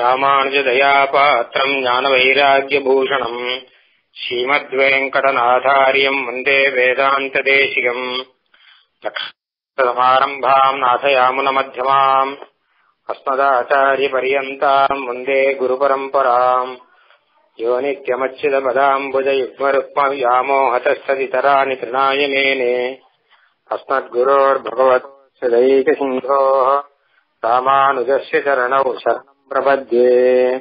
रामानुजदयापात्रम् ज्ञानवैराग्यभूषणम् श्रीमद्वेङ्कटनाथार्यम् वन्दे वेदान्तदेशिकम् लक्षमारम्भाम् नाथयामुनमध्यमाम् अस्मदाचार्यपर्यन्ताम् वन्दे गुरुपरम्पराम् यो नित्यमच्युतपदाम्बुजयुग्मरुक्मव्यामोहतस्तदितराणि तृणाय मेने अस्मद्गुरोर्भगवत्सदैकसिन्धोः रामानुजस्य चरणौ शरणम् प्रपद्ये।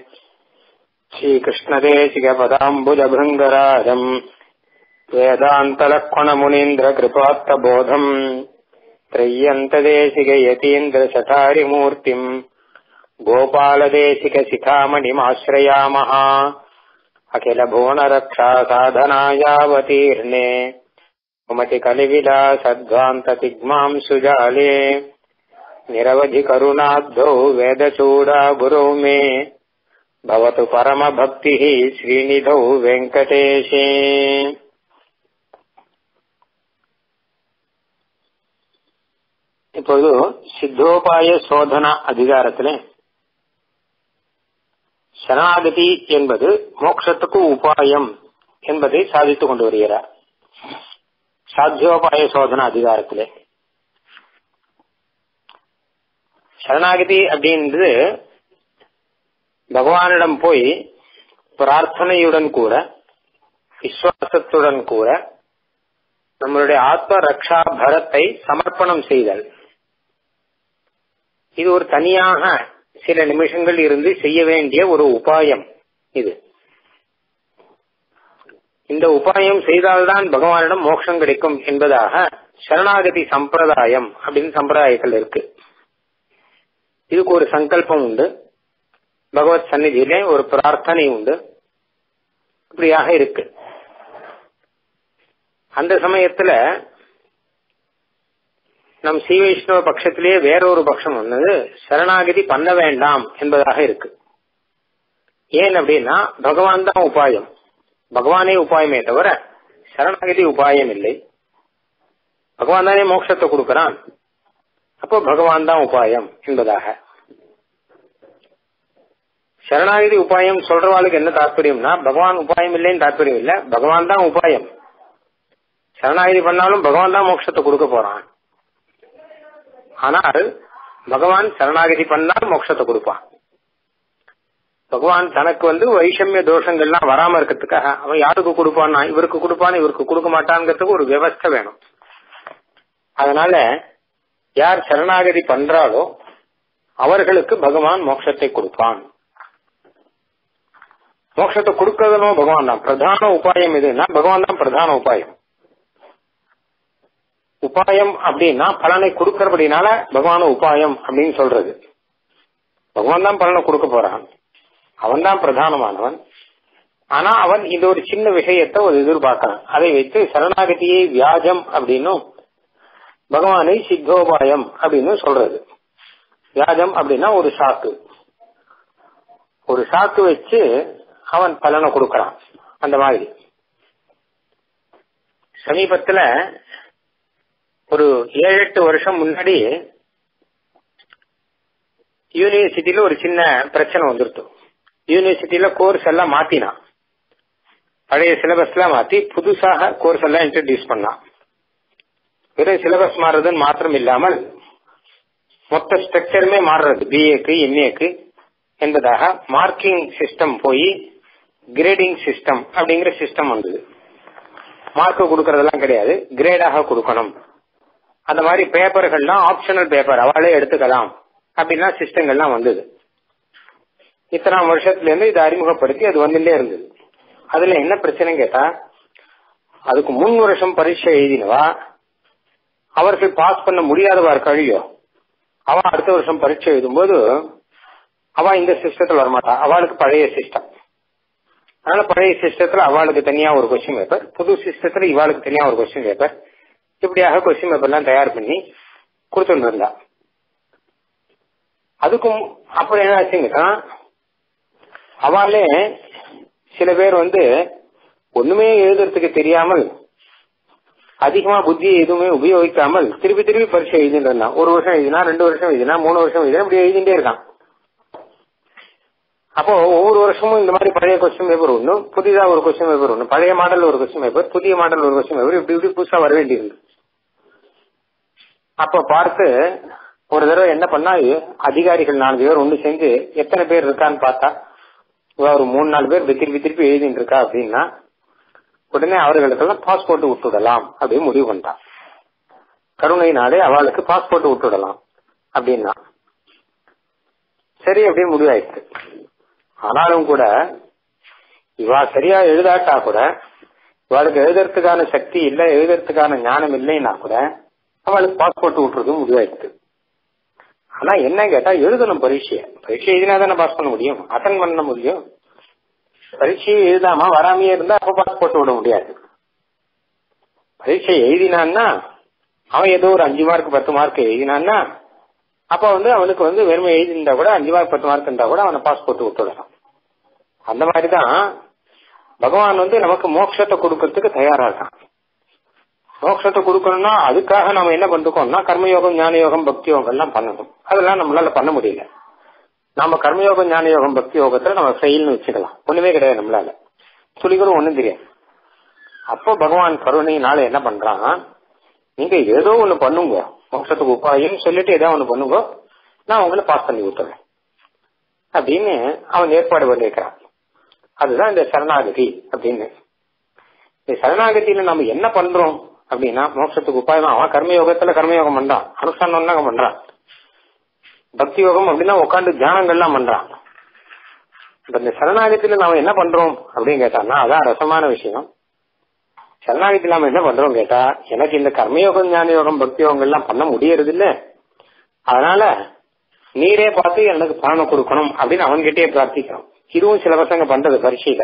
श्रीकृष्णदेशिकपदाम्बुजभृङ्गराजम्। वेदान्तलक्ष्मणमुनीन्द्रकृपात्तबोधम्। त्रय्यन्तदेशिकयतीन्द्रशठारिमूर्तिम्। गोपालदेशिकशिखामणिमाश्रयामः अखिलभुवनरक्षासाधनायावतीर्णे। कुमतिकलिविलासद्वान्ततिग्माम् सुजाले నిరవధి కరుణాబ్ధౌ వేదచూడా గురౌ మే భవతు పరమ భక్తి శ్రీనిధౌ వెంకటేశే இப்போது சித்தோபாய சோதனா அதிகாரத்திலே சரணாகதி என்பது மோட்சத்துக்கு உபாயம் என்பதை சாதித்துக் கொண்டு வருகிறார் சாத்தியோபாய சோதனா அதிகாரத்திலே சரணாகதி அப்படின்றது பகவானிடம் போய் பிரார்த்தனையுடன் கூட விசுவாசத்துடன் கூட நம்மளுடைய ஆத்ம ரக்ஷா பரத்தை சமர்ப்பணம் செய்தல். இது ஒரு தனியாக சில நிமிஷங்கள் இருந்து செய்ய வேண்டிய ஒரு உபாயம் இது. இந்த உபாயம் செய்தால்தான் பகவானிடம் மோட்சம் கிடைக்கும் என்பதாக சரணாகதி சம்பிரதாயம் அப்படின்னு சம்பிரதாயத்தில் இருக்கு. இதுக்கு ஒரு சங்கல்பம் உண்டு. பகவத் சந்நிதியிலே ஒரு பிரார்த்தனை உண்டு. இப்படியாக இருக்கு. அந்த சமயத்துல நம் ஸ்ரீ வைஷ்ணவ பட்சத்திலேயே வேறொரு பட்சம் வந்தது சரணாகதி பண்ண வேண்டாம் என்பதாக இருக்கு. ஏன் அப்படின்னா பகவான் தான் உபாயம். பகவானே உபாயமே தவிர சரணாகதி உபாயம் இல்லை. பகவான் தானே மோட்சத்தை கொடுக்கறான். அப்போ பகவான் தான் உபாயம் என்பதாக. சரணாகிதி உபாயம் சொல்றவாளுக்கு என்ன தாற்பயம்னா பகவான் உபாயம் இல்லைன்னு தாற்பயம் இல்ல பகவான் தான் உபாயம். சரணாகிதி பண்ணாலும் பகவான் தான் மோட்சத்தை கொடுக்க போறான். ஆனால் பகவான் சரணாகிதி பண்ணால் மோட்சத்தை கொடுப்பான். பகவான் தனக்கு வந்து வைஷமிய தோஷங்கள்லாம் வராம இருக்கிறதுக்காக அவன் யாருக்கு கொடுப்பான்னா இவருக்கு கொடுப்பான் இவருக்கு கொடுக்க மாட்டான்ங்கிறதுக்கு ஒரு விவஸ்தை வேணும். அதனால யார் சரணாகதி பண்றாலோ அவர்களுக்கு பகவான் மோட்சத்தை கொடுப்பான். மோட்சத்தை கொடுக்கறதுனோ பகவான் தான். பிரதான உபாயம் எதுன்னா பகவான் தான் பிரதான உபாயம். உபாயம் அப்படின்னா பலனை கொடுக்கறபடினால பகவான உபாயம் அப்படின்னு சொல்றது. பகவான் தான் பலனை கொடுக்க போறான். அவன் தான் பிரதானமானவன். ஆனா அவன் இந்த ஒரு சின்ன விஷயத்தை ஒரு எதிர்பார்க்கிறான். அதை வைத்து சரணாகதியை வியாஜம் அப்படின்னும் பகவானை சித்தோபாயம் அப்படின்னு சொல்றது. வியாஜம் அப்படின்னா ஒரு சாக்கு. ஒரு சாக்கு வச்சு அவன் பலனை கொடுக்கறான். அந்த மாதிரி. சமீபத்துல ஒரு ஏழு எட்டு வருஷம் முன்னாடி யூனிவர்சிட்டியில ஒரு சின்ன பிரச்சனை வந்துருத்து. யூனிவர்சிட்டியில கோர்ஸ் எல்லாம் மாத்தினான். பழைய சிலபஸ் எல்லாம் மாத்தி புதுசாக கோர்ஸ் எல்லாம் இன்ட்ரடியூஸ் பண்ணான். வெறும் சிலபஸ் மாறுறதுன்னு மாத்திரம் இல்லாமல் மொத்த ஸ்ட்ரக்சருமே மாறுறது. பிஏக்கு எம்ஏக்கு என்பதாக மார்க்கிங் சிஸ்டம் போய் கிரேடிங் சிஸ்டம் அப்படிங்கிற சிஸ்டம் வந்தது. மார்க் கொடுக்கறதெல்லாம் கிடையாது. கிரேடாக கொடுக்கணும். அந்த மாதிரி பேப்பர்கள்லாம் ஆப்ஷனல் பேப்பர் அவளே எடுத்துக்கலாம் அப்படின்னா சிஸ்டங்கள்லாம் வந்தது. இத்தனாம் வருஷத்துல இருந்து இதை அறிமுகப்படுத்தி அது வந்துட்டே இருந்தது. அதுல என்ன பிரச்சனை கேட்டா அதுக்கு முன் வருஷம் பரீட்சை எழுதினவா அவர்கள் பாஸ் பண்ண முடியாதவா கழியோ அவ அடுத்த வருஷம் பரீட்சை எழுதும்போது அவ இந்த சிஸ்டத்துல வரமாட்டா அவளுக்கு பழைய சிஸ்டம் அதனால பழைய சிஸ்டத்துல அவளுக்கு தனியா ஒரு கொஸ்டின் பேப்பர் புது சிஸ்டத்துல இவாளுக்கு தனியா ஒரு கொஸ்டின் பேப்பர் இப்படியாக கொஸ்டின் பேப்பர்லாம் தயார் பண்ணி கொடுத்துட்டு இருந்தா அதுக்கும் அப்புறம் என்ன ஆச்சுங்கன்னா அவளே சில பேர் வந்து ஒண்ணுமே எழுதுறதுக்கு தெரியாமல் அதிகமா புத்தியை எதுவுமே உபயோகிக்காமல் திருப்பி திருப்பி பரீட்சை எழுதிட்டு இருந்தான். ஒரு வருஷம் எழுதினா ரெண்டு வருஷம் எழுதினா மூணு வருஷம் எழுதினா இப்படி எழுதிட்டே இருக்கான். அப்போ ஒவ்வொரு வருஷமும் இந்த மாதிரி பழைய கொஸ்டின் பேப்பர் ஒண்ணு புதிதா ஒரு கொஸ்டின் பேப்பர் ஒண்ணு பழைய மாடல் ஒரு கொஸ்டின் பேப்பர் புதிய மாடல் ஒரு கொஸ்டின் பேப்பர் இப்படி இப்படி புதுசா வர வேண்டியிருந்து அப்ப பார்த்து ஒரு தடவை என்ன பண்ணா அதிகாரிகள் நாலு பேர் ஒண்ணு செஞ்சு எத்தனை பேர் இருக்கான்னு பார்த்தா ஒரு மூணு நாலு பேர் திருப்பி திருப்பி எழுதிட்டு இருக்கா அப்படின்னா உடனே அவர்களுக்கெல்லாம் பாஸ்போர்ட் விட்டுடலாம் அப்படின்னு முடிவு பண்ணிட்டான். கருணையினாலே அவளுக்கு பாஸ்போர்ட் விட்டுடலாம் அப்படின்னா. சரி அப்படின்னு முடிவாயிடுச்சு. ஆனாலும் கூட இவா சரியா எழுதாட்டா கூட இவளுக்கு எழுதுறதுக்கான சக்தி இல்ல எழுதுறதுக்கான ஞானம் இல்லைன்னா கூட அவளுக்கு பாஸ்போர்ட் விட்டுறது முடிவாயிடுச்சு. ஆனா என்ன கேட்டா எழுதணும் பரீட்சையை. பரீட்சை எழுதினா தானே பாஸ் பண்ண முடியும்? அட்டன் பண்ண முடியும்? பரீட்சையை எழுதாம வராமையே இருந்தா அப்ப பாஸ் போட்டு விட முடியாது. பரீட்சை எழுதினான்னா அவன் ஏதோ ஒரு அஞ்சு மார்க் பத்து மார்க் எழுதினான்னா அப்ப வந்து அவனுக்கு வந்து வெறுமை எழுதிருந்தா கூட அஞ்சு மார்க் பத்து மார்க் இருந்தா கூட அவனை பாஸ் போட்டு விட்டுடலாம் அந்த மாதிரிதான் பகவான் வந்து நமக்கு மோட்சத்தை கொடுக்கறதுக்கு தயாரா இருக்கான். மோட்சத்தை கொடுக்கணும்னா அதுக்காக நம்ம என்ன பண்ணிருக்கோம்னா கர்மயோகம் ஞான யோகம் பக்தி யோகம் எல்லாம் பண்ணணும். அதெல்லாம் நம்மளால பண்ண முடியல. நம்ம கர்மயோகம் ஞான யோகம் பக்தி யோகத்துல நம்ம ஃபெயில்னு வச்சுக்கலாம். ஒண்ணுமே கிடையாது நம்மளால. துளிகளும் ஒண்ணும் தெரியாது. அப்போ பகவான் கருணையினால என்ன பண்றான்? நீங்க ஏதோ ஒண்ணு பண்ணுங்க. மோட்சத்துக்கு உபாயம் சொல்லிட்டு ஏதோ ஒண்ணு பண்ணுங்க. நான் உங்களை பாஸ் பண்ணி விட்டுறேன். அப்படின்னு அவன் ஏற்பாடு பண்ணிருக்கிறான். அதுதான் இந்த சரணாகதி அப்படின்னு. இந்த சரணாகதியில நம்ம என்ன பண்றோம் அப்படின்னா மோட்சத்துக்கு உபாயம் அவன் கர்மயோகத்துல கர்மயோகம் பண்றான். அனுஷ்டானம் பண்றான். பக்தி யோகம் அப்படின்னா உட்காந்து தியானங்கள்லாம் பண்றான் இப்ப இந்த சரணாகத்தில நாம என்ன பண்றோம் அப்படின்னு கேட்டான்னா அதான் ரசமான விஷயம். சரணாகத்தில் நாம என்ன பண்றோம் கேட்டா எனக்கு இந்த கர்மயோகம் ஞான யோகம் பக்தி யோகம் எல்லாம் பண்ண முடியறது இல்ல அதனால நீரே பார்த்து எனக்கு பலனை கொடுக்கணும் அப்படின்னு அவன்கிட்டயே பிரார்த்திக்கிறோம். இதுவும் சில பசங்க பண்றது பரீட்சையில.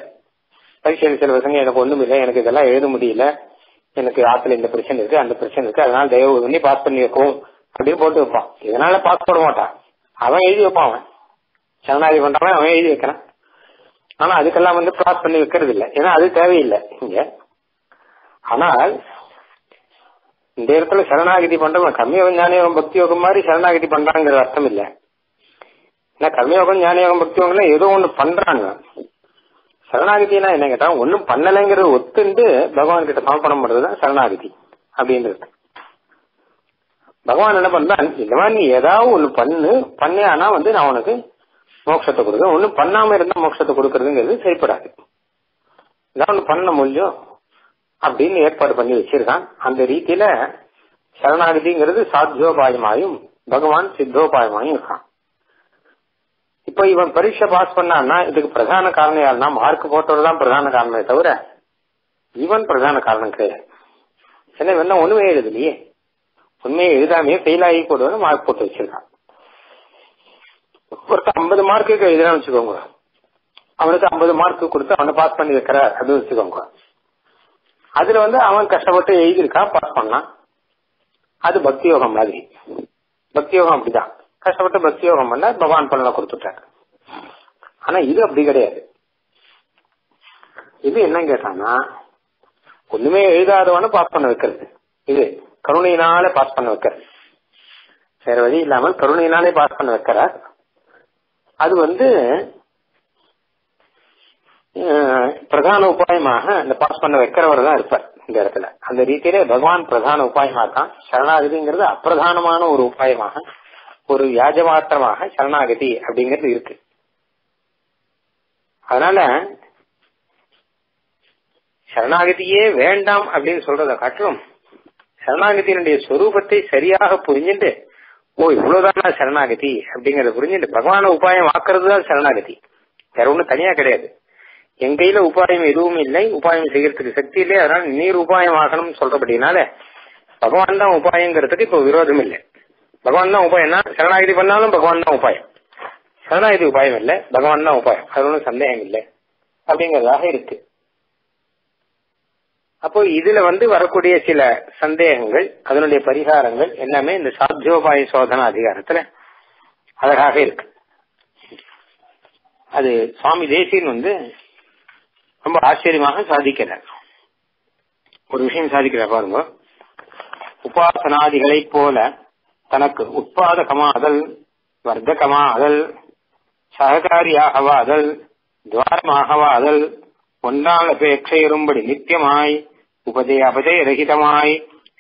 பரீட்சையில சில பசங்க எனக்கு ஒண்ணும் இல்லை எனக்கு இதெல்லாம் எழுத முடியல எனக்கு ஆத்துல இந்த பிரச்சனை இருக்கு அந்த பிரச்சனை இருக்கு அதனால தயவு பண்ணி பாஸ் பண்ணி வைக்கும் அப்படியே போட்டு வைப்பான். இதனால பாஸ் போட மாட்டான். அவன் எழுதி வைப்பான் அவன். சரணாகி பண்றவன் அவன் எழுதி வைக்கிறான். ஆனா அதுக்கெல்லாம் வந்து பாஸ் பண்ணி வைக்கிறது இல்லை. ஏன்னா அது தேவையில்லை இங்க. ஆனால் இந்த இடத்துல சரணாகதி பண்றவன் கர்மயோகம் ஞானயோகம் பக்தி யோகம் மாதிரி சரணாகதி பண்றாங்கிற அர்த்தம் இல்ல. ஏன்னா கர்மயோகம் ஞானயோகம் பக்தி யோகம் ஏதோ ஒண்ணு பண்றாங்க சரணாகதினா என்ன கேட்டா ஒன்னும் பண்ணலைங்கிறது ஒத்துண்டு பகவான் கிட்ட சமர்ப்பணம் பண்றதுதான் சரணாகதி அப்படின்றது. பகவான் என்ன பண்றான்? இந்த மாதிரி நீ ஏதாவது ஒண்ணு பண்ணு பண்ணியானா வந்து நான் உனக்கு மோட்சத்தை கொடுக்குறேன். ஒன்னும் பண்ணாம இருந்தா மோட்சத்தை கொடுக்கறதுங்கிறது சரிப்படாது. ஏதாவது ஒண்ணு பண்ண முடியும் அப்படின்னு ஏற்பாடு பண்ணி வச்சிருக்கான். அந்த ரீதியில சரணாகதிங்கிறது சாத்தியோபாயமாயும் பகவான் சித்தோபாயமாயும் இருக்கான். இப்ப இவன் பரீட்சை பாஸ் பண்ணான்னா இதுக்கு பிரதான காரணம் யாருன்னா மார்க் போட்டவர்தான் பிரதான காரணமே தவிர இவன் பிரதான காரணம் கிடையாது. ஏன்னா இவன் ஒண்ணுமே எழுதலையே. உண்மையை எழுதாமையே ஃபெயில் ஆகி போடுவது மார்க் போட்டு வச்சிருக்கான். ஒருத்தர் ஐம்பது மார்க்குக்கு எழுதுறான்னு வச்சுக்கோங்க. அவனுக்கு ஐம்பது மார்க் கொடுத்து அவனை பாஸ் பண்ணி வைக்கிற அது வச்சுக்கோங்க. அதுல வந்து அவன் கஷ்டப்பட்டு எழுதியிருக்கான் பாஸ் பண்ணான். அது பக்தி யோகம் மாதிரி. பக்தி யோகம் அப்படிதான். கஷ்டப்பட்டு பக்தி யோகம் பண்ண பகவான் பண்ணல கொடுத்துட்டாரு. ஆனா இது அப்படி கிடையாது. இது என்ன கேட்டான்னா ஒண்ணுமே எழுதாதவனு பாஸ் பண்ண வைக்கிறது. இது கருணையினால பாஸ் பண்ண வைக்கிற வேற வழி இல்லாமல் கருணையினாலே பாஸ் பண்ண வைக்கிறார். அது வந்து பிரதான உபாயமாக இந்த பாஸ் பண்ண வைக்கிறவர் தான் இருப்பார் இந்த இடத்துல. அந்த ரீதியிலே பகவான் பிரதான உபாயமாக தான் சரணாகதிங்கிறது அப்பிரதானமான ஒரு உபாயமாக ஒரு வியாஜமாத்திரமாக சரணாகதி அப்படிங்கிறது இருக்கு. அதனால சரணாகதியே வேண்டாம் அப்படின்னு சொல்றதை காட்டிலும் சரணாகதியினுடைய சொரூபத்தை சரியாக புரிஞ்சுட்டு ஓ இவ்வளவுதானா சரணாகதி அப்படிங்கறத புரிஞ்சுட்டு பகவான உபாயம் ஆக்குறது தான் சரணாகதி. வேற ஒண்ணும் தனியா கிடையாது. என் கையில உபாயம் எதுவும் இல்லை உபாயம் செய்யறதுக்கு சக்தி இல்லை அதனால நீர் உபாயம் ஆகணும்னு சொல்றபடினால பகவான் தான் உபாயங்கிறதுக்கு இப்ப விரோதம் இல்லை. பகவான் தான் உபாயம்னா சரணாகதி பண்ணாலும் பகவான் தான் உபாயம். சரணாகதி உபாயம் இல்லை பகவான் தான் உபாயம். அது ஒன்றும் சந்தேகம் இல்லை. அப்படிங்கறதாக இருக்கு. அப்போ இதுல வந்து வரக்கூடிய சில சந்தேகங்கள் அதனுடைய பரிகாரங்கள் எல்லாமே இந்த சாத்தியோபாய சோதனா அதிகாரத்துல அழகாக இருக்கு. அது சுவாமி தேசியன் வந்து ரொம்ப ஆச்சரியமாக சாதிக்கிறார். ஒரு விஷயம் சாதிக்கிறார் பாருங்க. உபாசனாதிகளை போல தனக்கு உட்பாதகமாதல் வர்த்தகமாதல் சககாரியாகவாதல் துவாரமாகவாதல் ஒன்றால் அபேட்சையரும்படி நித்தியமாய் உபதே அபஜய ரகிதமாய்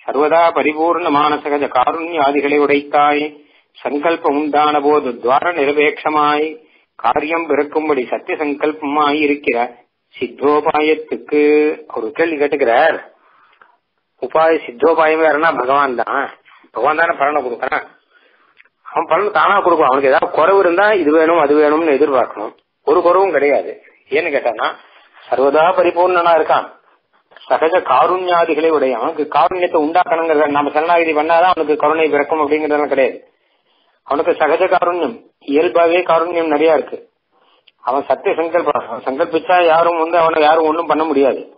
சர்வதா பரிபூர்ண மானசகஜ காருண்யாதிகளை உடைத்தாய். சங்கல்பம் உண்டான போது துவார நிரபேட்சமாய் காரியம் பிறக்கும்படி சத்திய சங்கல்பமாய் இருக்கிற சித்தோபாயத்துக்கு ஒரு கேள்வி கேட்டுக்கிறார். உபாய சித்தோபாயம் வேறனா பகவான் தான் பகவான் தானே பலனை கொடுக்கறான். அவன் பலன் தானா கொடுக்கும். அவனுக்கு ஏதாவது குறவு இருந்தா இது வேணும் அது வேணும்னு எதிர்பார்க்கணும். ஒரு குறவும் கிடையாது. ஏன்னு கேட்டானா சர்வதா பரிபூர்ணனா இருக்கான். சகஜ காருண்யாதிகளை உடைய அவனுக்கு காருண்யத்தை உண்டாக்கணுங்கிறத நம்ம சரணாகிதி பண்ணாதான் அவனுக்கு கருணை பிறக்கும் அப்படிங்கறதெல்லாம் கிடையாது. அவனுக்கு சகஜ காருண்யம் இயல்பாவே காருண்யம் நிறைய இருக்கு. அவன் சத்திய சங்கல்பம் அவன் சங்கல்பிச்சா யாரும் வந்து அவனை யாரும் ஒன்றும் பண்ண முடியாது.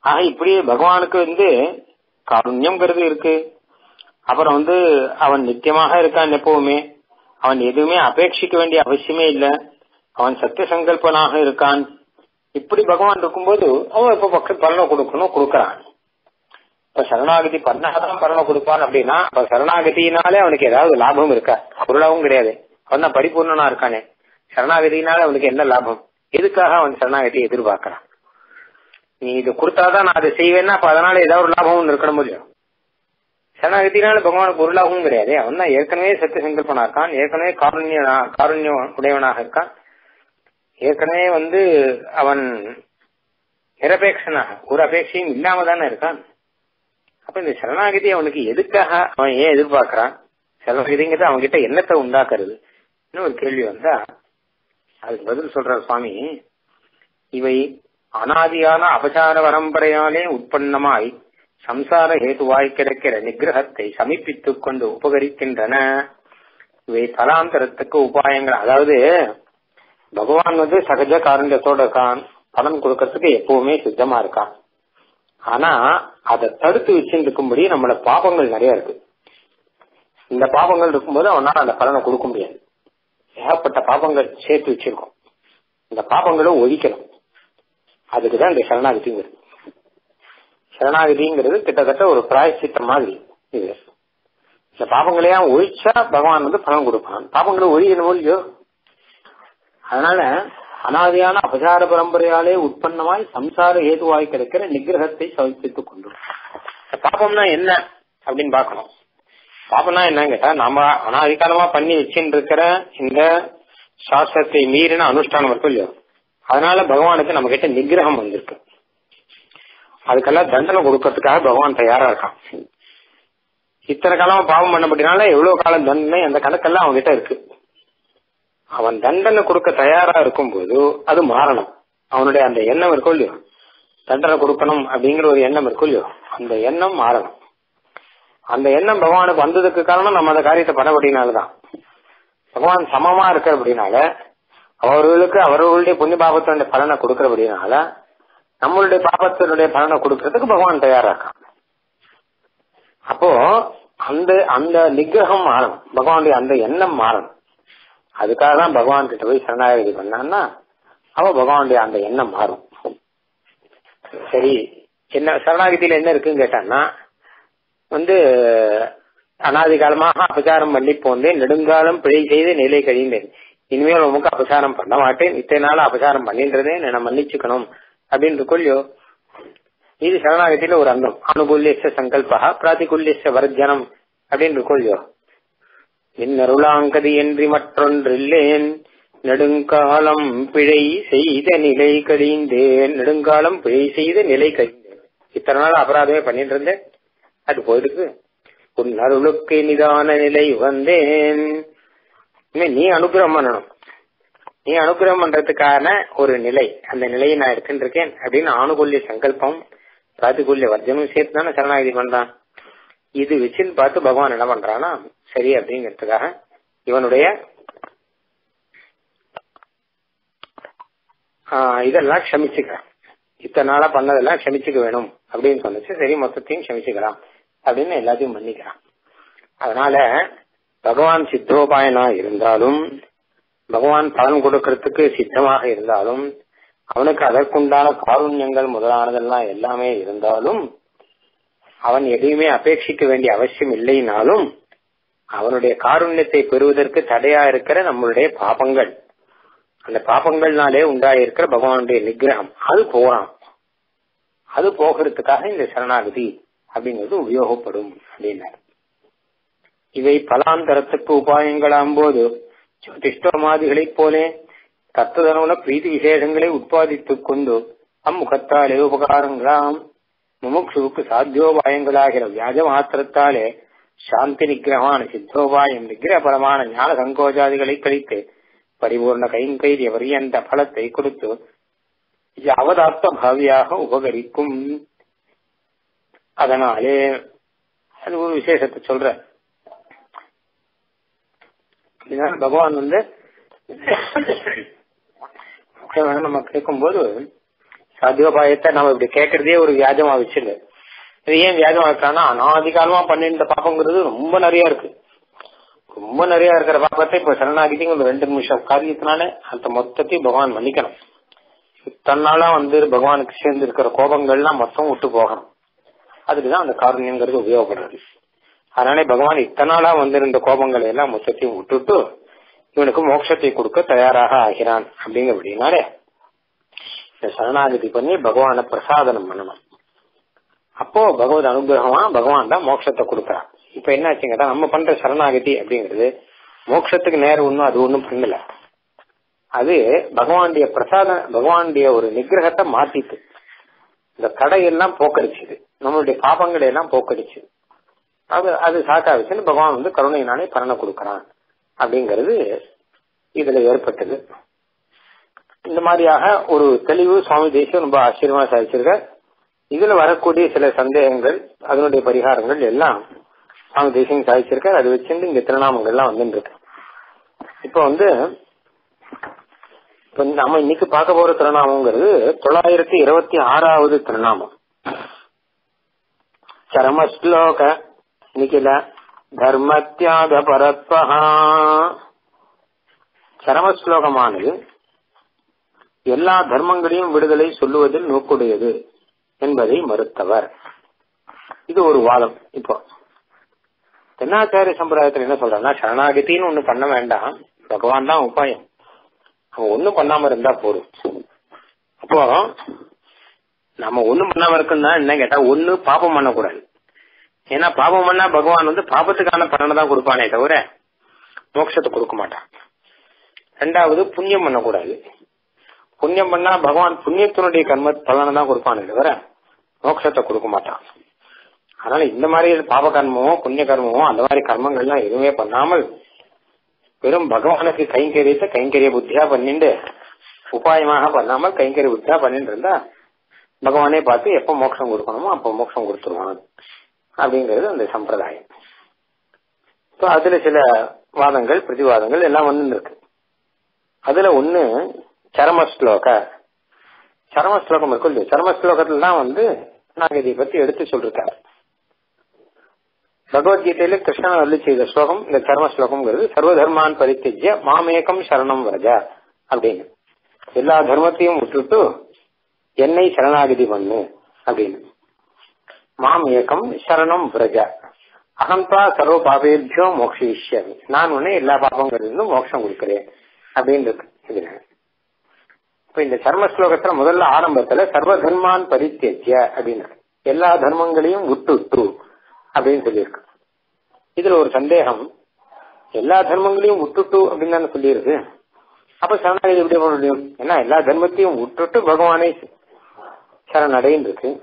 ஆக இப்படி பகவானுக்கு வந்து காருண்யம்ங்கிறது இருக்கு. அப்புறம் வந்து அவன் நித்தியமாக இருக்கான் எப்பவுமே. அவன் எதுவுமே அபேட்சிக்க வேண்டிய அவசியமே இல்லை. அவன் சத்திய சங்கல்பனாக இருக்கான். இப்படி பகவான் இருக்கும்போது அவன் இப்ப பக்கம் பலனை கொடுக்கணும் கொடுக்கறான். இப்ப சரணாகதி பண்ணாதான் பலனை கொடுப்பான் அப்படின்னா இப்ப சரணாகதியினாலே அவனுக்கு ஏதாவது லாபம் இருக்கா? பொருளாவும் கிடையாது. அவன் தான் பரிபூர்ணனா இருக்கானே. சரணாகதியினால அவனுக்கு என்ன லாபம்? எதுக்காக அவன் சரணாகதியை எதிர்பார்க்கறான்? நீ இது கொடுத்தாதான் நான் அதை செய்வேன்னா அப்ப அதனால ஏதாவது ஒரு லாபமும் இருக்கணும் முடியும் சரணாகதினால பகவானுக்கு ஒரு லாபமும் கிடையாது. அவன் தான் ஏற்கனவே சத்திய சங்கல்பனா இருக்கான். ஏற்கனவே காருண்ய காருண்யம் உடையவனாக இருக்கான். ஏற்கனவே வந்து அவன் நிரபேட்சனா ஒரு அபேட்சையும் இல்லாம தானே இருக்கான். அப்ப இந்த சரணாகதி அவனுக்கு எதுக்காக அவன் ஏன் எதிர்பார்க்கறான்? சரணாகதிங்கிறது அவன்கிட்ட என்னத்தை உண்டாக்குறது? ஒரு கேள்வி வந்தா அதுக்கு பதில் சொல்ற சுவாமி. இவை அனாதியான அபசார பரம்பரையாலே உற்பன்னமாய் சம்சார ஹேதுவாய் கிடைக்கிற நிகிரகத்தை சமீபித்துக் கொண்டு உபகரிக்கின்றன. இவை தலாந்தரத்துக்கு உபாயங்கள். அதாவது பகவான் வந்து சகஜ காரண்யத்தோட இருக்கான். பலன் கொடுக்கறதுக்கு எப்பவுமே சித்தமா இருக்கான். ஆனா அதை தடுத்து வச்சுருக்கும்படி நம்மள பாபங்கள் நிறைய இருக்கு. இந்த பாபங்கள் இருக்கும்போது அவனால அந்த பலனை கொடுக்க முடியாது. ஏகப்பட்ட பாபங்கள் சேர்த்து வச்சிருக்கோம். இந்த பாபங்களை ஒழிக்கணும். அதுக்குதான் இந்த சரணாகதிங்கிறது. சரணாகதிங்கிறது கிட்டத்தட்ட ஒரு பிராயசித்த மாதிரி இது. இந்த பாபங்களையா ஒழிச்சா பகவான் வந்து பலன் கொடுப்பான். பாபங்களை ஒழியணும் இல்லையோ? அதனால அனாதியான அபசார பரம்பரையாலே உற்பத்தமாய் சம்சார ஏதுவாய் கிடைக்கிற நிகிரகத்தை சமர்ப்பித்துக் கொண்டு பாபம்னா என்ன அப்படின்னு பாக்கணும் பாபம்னா என்னன்னு கேட்டா நாம அனாதிகாலமா பண்ணி வச்சுட்டு இருக்கிற இந்த சாஸ்திரத்தை மீறின அனுஷ்டானம் இருக்கும் இல்லையோ அதனால பகவானுக்கு நம்ம கிட்ட நிகிரகம் வந்திருக்கு. அதுக்கெல்லாம் தண்டனை கொடுக்கறதுக்காக பகவான் தயாரா இருக்கான். இத்தனை காலமா பாவம் பண்ணப்பட்டனால எவ்வளவு காலம் தண்டனை அந்த கணக்கெல்லாம் அவன்கிட்ட இருக்கு. அவன் தண்டனை கொடுக்க தயாரா இருக்கும்போது அது மாறணும். அவனுடைய அந்த எண்ணம் இருக்கும் இல்லையோ? தண்டனை கொடுக்கணும் அப்படிங்கிற ஒரு எண்ணம் இருக்கும் இல்லையோ? அந்த எண்ணம் மாறணும். அந்த எண்ணம் பகவானுக்கு வந்ததுக்கு காரணம் நம்ம அந்த காரியத்தை பண்ணபடினாலதான் பகவான் சமமா இருக்கிறபடினால அவர்களுக்கு அவர்களுடைய புண்ணிய பாபத்தினுடைய பலனை கொடுக்கறபடினால நம்மளுடைய பாபத்தினுடைய பலனை கொடுக்கறதுக்கு பகவான் தயாரா இருக்கான் அப்போ அந்த அந்த நிகிரகம் மாறணும். பகவானுடைய அந்த எண்ணம் மாறணும். அதுக்காக தான் பகவான் கிட்ட போய் சரணாகதி பண்ணான்னா அவ பகவானுடைய அந்த எண்ணம் மாறும். சரி என்ன சரணாகதியில என்ன இருக்குன்னு கேட்டான்னா வந்து அனாதி காலமாக அபசாரம் பண்ணி போந்தேன் நெடுங்காலம் பிழை செய்து நிலை கழிந்தேன். இனிமேல் உமக்கு அபசாரம் பண்ண மாட்டேன். இத்தனை நாள் அபசாரம் பண்ணின்றதே நான் மன்னிச்சுக்கணும். அப்படின்னு இருக்கொல்லையோ இது சரணாகத்தில ஒரு அங்கம். அனுகூல்யச சங்கல்பா பிராதிகூல்ய வர்ஜனம் அப்படின்னு இருக்கொல்லையோ என்னருளாங்கதி என்று மற்றொன்றில்லேன். நெடுங்காலம் பிழை செய்த நிலை கழிந்தேன். நெடுங்காலம் பிழை செய்த நிலை கழிந்தேன். இத்தனை நாள் அபராதமே பண்ணிட்டு இருந்தேன் அது போயிருக்கு. உன் அருளுக்கு நிதான நிலை வந்தேன். நீ அனுகிரகம் பண்ணணும். நீ அனுகிரகம் பண்றதுக்கான ஒரு நிலை. அந்த நிலையை நான் எடுத்துட்டு இருக்கேன் அப்படின்னு ஆணுகொல்லிய சங்கல்பம் பிராதிகூல்ய வர்ஜனும் சேர்த்து தானே சரணாகதி பண்றான். இது வச்சுன்னு பார்த்து பகவான் என்ன பண்றானா சரி அப்படிங்கிறதுக்காக இவனுடைய இதெல்லாம் க்ஷமிச்சுக்கிறான். இத்தனை நாளா பண்ணதெல்லாம் க்ஷமிச்சுக்க வேணும் அப்படின்னு சொன்னச்சு. சரி மொத்தத்தையும் க்ஷமிச்சுக்கலாம் அப்படின்னு எல்லாத்தையும் மன்னிக்கிறான் அதனால பகவான் சித்தோபாயனா இருந்தாலும் பகவான் பலன் கொடுக்கறதுக்கு சித்தமாக இருந்தாலும் அவனுக்கு அதற்குண்டான காருண்யங்கள் முதலானதெல்லாம் எல்லாமே இருந்தாலும் அவன் எதையுமே அபேட்சிக்க வேண்டிய அவசியம் இல்லைனாலும் அவனுடைய காருண்யத்தை பெறுவதற்கு தடையா இருக்கிற நம்மளுடைய பாபங்கள். அந்த பாபங்கள்னாலே உண்டாயிருக்கிற பகவானுடைய நிகிரகம் அது போறான். அது போகிறதுக்காக இந்த சரணாகதி அப்படிங்கிறது உபயோகப்படும் அப்படின்னாரு. இவை பலாந்தரத்துக்கு உபாயங்களாம் போது ஜோதிஷ்டமாதிகளைப் போலே தத்துவதனவுல பிரீதி விசேஷங்களை உட்பாதித்துக் கொண்டு அம்முகத்தாலே உபகாரங்களாம் முமுட்சுவுக்கு சாத்தியோபாயங்களாகிற வியாஜ மாத்திரத்தாலே சாந்தி நிகிரகமான சித்தோபாயம் நிகிரபரமான ஞான சங்கோஜாதிகளை கழித்து பரிபூர்ண கைங்கரிய வரியந்த பலத்தை கொடுத்து யாவதார்த்த பாவியாக உபகரிக்கும். அதனாலே அது ஒரு விசேஷத்தை சொல்ற. பகவான் வந்து நம்ம கேட்கும்போது சாத்தியோபாயத்தை நம்ம இப்படி கேட்கறதே ஒரு வியாஜமா வச்சிருந்தேன் இது ஏன் வியாஜமா இருக்கான்னா அனாதிகாலமா பண்ணிருந்த பாப்பங்கிறது ரொம்ப நிறைய இருக்கு. ரொம்ப நிறைய இருக்கிற பாப்பத்தை இப்ப சரணாகிதிங்க ரெண்டு நிமிஷம் காரியத்தினால அந்த மொத்தத்தையும் பகவான் மன்னிக்கணும். தன்னாலா வந்து பகவானுக்கு சேர்ந்து இருக்கிற கோபங்கள்லாம் மொத்தம் விட்டு போகணும். அதுக்குதான் அந்த காரணியங்கிறது உபயோகப்படுறது. அதனாலே பகவான் இத்தனாலா வந்திருந்த கோபங்களை எல்லாம் மொத்தத்தையும் விட்டுட்டு இவனுக்கு மோட்சத்தை கொடுக்க தயாராக ஆகிறான் அப்படிங்கிறபடினாலே இந்த சரணாகதி பண்ணி பகவான பிரசாதனம் பண்ணணும். அப்போ பகவத் அனுகிரகமா பகவான் தான் மோட்சத்தை கொடுக்கறான். இப்ப என்ன நம்ம பண்ற சரணாகதி அப்படிங்கிறது மோட்சத்துக்கு நேரம் ஒன்றும் அது ஒண்ணும் பண்ணல. அது பகவானுடைய பிரசாத பகவானுடைய ஒரு நிகிரகத்தை மாத்திட்டு இந்த தடையெல்லாம் போக்கடிச்சுது. நம்மளுடைய பாபங்களை எல்லாம் போக்கடிச்சு. அது அது சாக்கா வச்சுன்னு பகவான் வந்து கருணையினாலே பலனை கொடுக்கறான். அப்படிங்கிறது இதுல ஏற்பட்டது. இந்த மாதிரியாக ஒரு தெளிவு சுவாமி தேசியம் ரொம்ப ஆச்சரியமா சாதிச்சிருக்க இதுல வரக்கூடிய சில சந்தேகங்கள் அதனுடைய பரிகாரங்கள் எல்லாம் சுவாமி தேசியம் சாதிச்சிருக்காரு. அது வச்சுட்டு இங்க திருநாமங்கள் எல்லாம் வந்துருக்கு இப்ப வந்து இப்ப நம்ம இன்னைக்கு பார்க்க போற திருநாமங்கிறது தொள்ளாயிரத்தி இருபத்தி ஆறாவது திருநாமம். சரமஸ்லோக நிகில தர்மத்தியாக சரம சரமஸ்லோகமானது எல்லா தர்மங்களையும் விடுதலை சொல்லுவதில் நோக்குடையது. என்பதை மறுத்தவர். இது ஒரு வாதம். இப்போ தென்னாச்சாரிய சம்பிரதாயத்தில் என்ன சொல்றாங்கன்னா சரணாகத்தின்னு ஒண்ணு பண்ண வேண்டாம். பகவான் தான் உபாயம். அவன் ஒண்ணும் பண்ணாம இருந்தா போதும். அப்போ நம்ம ஒண்ணும் பண்ணாம இருக்குன்னா என்ன கேட்டா ஒண்ணு பாபம் பண்ணக்கூடாது. ஏன்னா பாபம் பண்ணா பகவான் வந்து பாபத்துக்கான பலனை தான் கொடுப்பானே தவிர மோட்சத்தை கொடுக்க மாட்டான். ரெண்டாவது புண்ணியம் பண்ணக்கூடாது. புண்ணியம் பண்ணா பகவான் புண்ணியத்தினுடைய கர்ம பலனை தான் கொடுப்பானே தவிர மோட்சத்தை கொடுக்க மாட்டான். அதனால இந்த மாதிரி பாப கர்மமோ புண்ணிய கர்மமோ அந்த மாதிரி கர்மங்கள்லாம் எதுவுமே பண்ணாமல் வெறும் பகவானுக்கு கைங்கரியத்தை கைங்கரிய புத்தியா பண்ணிட்டு உபாயமாக பண்ணாமல் கைங்கரிய புத்தியா பண்ணிட்டு இருந்தா பகவானே பார்த்து எப்ப மோட்சம் கொடுக்கணுமோ அப்ப மோட்சம் கொடுத்துருவான். அப்படிங்கிறது அந்த சம்பிரதாயம். இப்போ அதுல சில வாதங்கள் பிரதிவாதங்கள் எல்லாம் வந்து இருக்கு. அதுல ஒண்ணு சரம ஸ்லோக சரம ஸ்லோகம் இருக்கும் இல்லையா சரம ஸ்லோகத்துல தான் வந்து சரணாகதியை பத்தி எடுத்து சொல்லிருக்காரு பகவத்கீதையில கிருஷ்ணன் அருளி செய்த ஸ்லோகம் இந்த சர்ம ஸ்லோகம்ங்கிறது சர்வதர்மான் பரித்தஜ்ய மாமேகம் சரணம் வரஜ அப்படின்னு. எல்லா தர்மத்தையும் விட்டுட்டு என்னை சரணாகதி பண்ணு அப்படின்னு. மாம் ஏகம் சரணம் பிரஜா அகந்தா சர்வ பாபேபியோ மோக்ஷிஷ்யமி. நான் உன்னை எல்லா பாபங்களிலிருந்தும் மோட்சம் கொடுக்கிறேன் அப்படின்னு இருக்கு இப்ப இந்த சர்ம ஸ்லோகத்துல முதல்ல ஆரம்பத்துல சர்வ தர்மான் பரித்தேஜ்ய அப்படின்னு எல்லா தர்மங்களையும் விட்டுட்டு அப்படின்னு சொல்லியிருக்கு. இதுல ஒரு சந்தேகம். எல்லா தர்மங்களையும் விட்டுட்டு அப்படின்னு தானே சொல்லியிருக்கு. அப்ப சரணாகதி எப்படி பண்ண முடியும்? ஏன்னா எல்லா தர்மத்தையும் விட்டுட்டு பகவானை சரணடைன்னு இருக்கு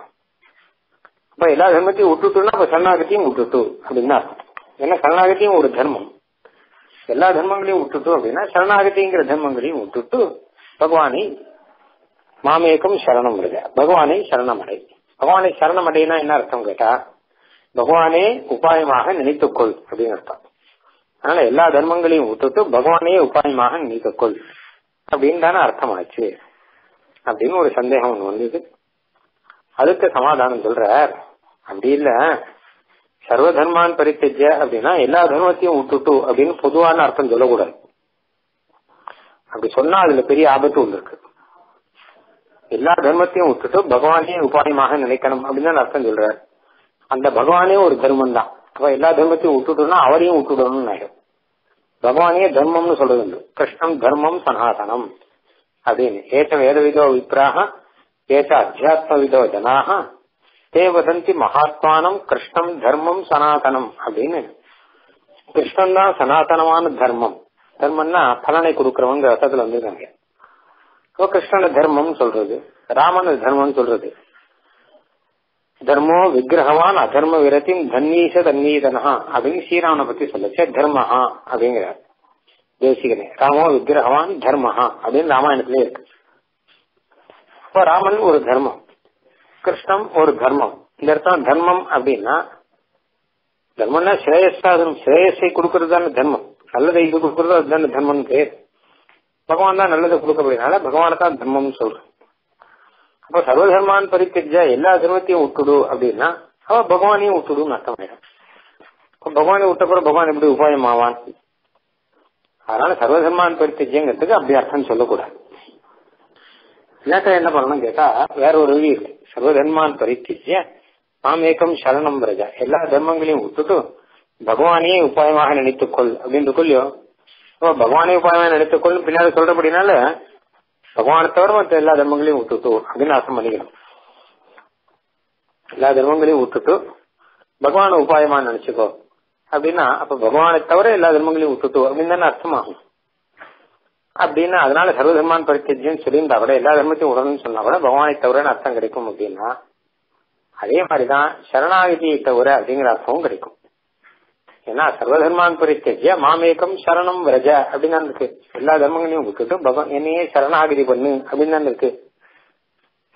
அப்ப எல்லா தர்மத்தையும் விட்டுட்டுனா அப்ப சரணாகத்தையும் விட்டுட்டு அப்படின்னு அர்த்தம். ஏன்னா சரணாகத்தையும் ஒரு தர்மம். எல்லா தர்மங்களையும் விட்டுட்டு அப்படின்னா சரணாகத்திங்கிற தர்மங்களையும் விட்டுட்டு பகவானை மாமேக்கம் சரணம் விடுக. பகவானை சரணமடை. பகவானை சரணம் அடையினா என்ன அர்த்தம் கேட்டா பகவானே உபாயமாக நினைத்துக்கொள் அப்படின்னு அர்த்தம். அதனால எல்லா தர்மங்களையும் விட்டுட்டு பகவானே உபாயமாக நினைத்துக்கொள் அப்படின்னு தானே அர்த்தமாச்சு. அப்படின்னு ஒரு சந்தேகம் ஒண்ணு வந்தது. அதுக்கு சமாதானம் சொல்ற அப்படி இல்ல. சர்வ தர்மான் பரித்தஜ அப்படின்னா எல்லா தர்மத்தையும் விட்டுட்டு அப்படின்னு பொதுவான அர்த்தம் சொல்லக்கூடாது. அப்படி சொன்னா அதுல பெரிய ஆபத்து ஒன்று இருக்கு. எல்லா தர்மத்தையும் விட்டுட்டு பகவானே உபாயமாக நினைக்கணும் அப்படின்னு தான் அர்த்தம் சொல்றாரு. அந்த பகவானே ஒரு தர்மம் தான் அப்ப எல்லா தர்மத்தையும் விட்டுட்டோம்னா அவரையும் விட்டுடணும்னு ஆயிடும். பகவானே தர்மம்னு சொல்றது உண்டு. கிருஷ்ணம் தர்மம் சனாதனம் அப்படின்னு. ஏச்ச வேதவிதோ விப்ராக ஏத்த அத்தியாத்ம விதோ ஜனாக தே வதந்தி மகாத்மானம் கிருஷ்ணம் தர்மம் சனாதனம் அப்படின்னு. கிருஷ்ணன் தான் சனாதனமான தர்மம். தர்மம்னா பலனை கொடுக்கறவங்க ரசத்துல வந்திருக்காங்க. இப்போ கிருஷ்ணன தர்மம் சொல்றது ராமன தர்மம் சொல்றது. தர்மோ விக்கிரகவான் அதர்ம விரத்தின் தன்னீச தன்னீதனா அப்படின்னு ஸ்ரீராமனை பத்தி சொல்லச்சே தர்மஹா அப்படிங்கிறார். தேசிகனே ராமோ விக்கிரகவான் தர்மஹா அப்படின்னு ராமாயணத்திலே இருக்கு. அப்ப ராமன் ஒரு தர்மம் கிருஷ்ணம் ஒரு தர்மம். இந்த இடத்துல தர்மம் அப்படின்னா தர்மம்னா ஸ்ரேயஸாதனம் ஸ்ரேயஸை கொடுக்கறது தானே தர்மம். நல்லதை இது கொடுக்கறதோ அதுதான் தர்மம் பேர் பகவான் தான் நல்லதை கொடுக்கப்படுறதுனால பகவானை தான் தர்மம்னு சொல்றேன். அப்ப சர்வதர்மான் பரித்தெரிஞ்சா எல்லா தர்மத்தையும் விட்டுடு அப்படின்னா அவ பகவானையும் விட்டுடுன்னு அர்த்தம் ஆயிடும் பகவானை விட்ட கூட பகவான் எப்படி உபாயம் ஆவான் அதனால சர்வதர்மான் பரித்தெஜங்கிறதுக்கு அப்படி அர்த்தம் சொல்லக்கூடாது. இல்லாட்ட என்ன பண்ணணும் கேட்டா வேற ஒரு வழி இருக்கு. சர்வதர்மான் பரித்தெஜ மாமேக்கம் சரணம் பிரஜா. எல்லா தர்மங்களையும் விட்டுட்டு பகவானே உபாயமாக நினைத்துக்கொள் அப்படின்னு கொள்ளியோ பகவானே உபாயமாக நினைத்துக்கொள் பின்னாடி சொல்றபடினால பகவானை தவிர மற்ற எல்லா தர்மங்களையும் விட்டுட்டு அப்படின்னு அர்த்தம் பண்ணிக்கணும். எல்லா தர்மங்களையும் விட்டுட்டு பகவான உபாயமா நினைச்சுக்கோ. அப்படின்னா அப்ப பகவானை தவிர எல்லா தர்மங்களையும் விட்டுட்டு அப்படின்னு தானே அர்த்தமாகும். அப்படின்னா அதனால சர்வதர்மான் பரித்தஜின்னு சொல்லியிருந்தா கூட எல்லா தர்மத்தையும் விடணும்னு சொன்னா கூட பகவானை தவிரன்னு அர்த்தம் கிடைக்கும் அப்படின்னா அதே மாதிரிதான் சரணாகதியை தவிர அப்படிங்கிற அர்த்தமும் கிடைக்கும். ஏன்னா சர்வதர்மான் பரித்தஜ மாமேக்கம் சரணம் விரஜ அப்படின்னு தான் இருக்கு. எல்லா தர்மங்களையும் விட்டுட்டு பகவான் என்னையே சரணாகதி பண்ணு அப்படின்னு தான் இருக்கு.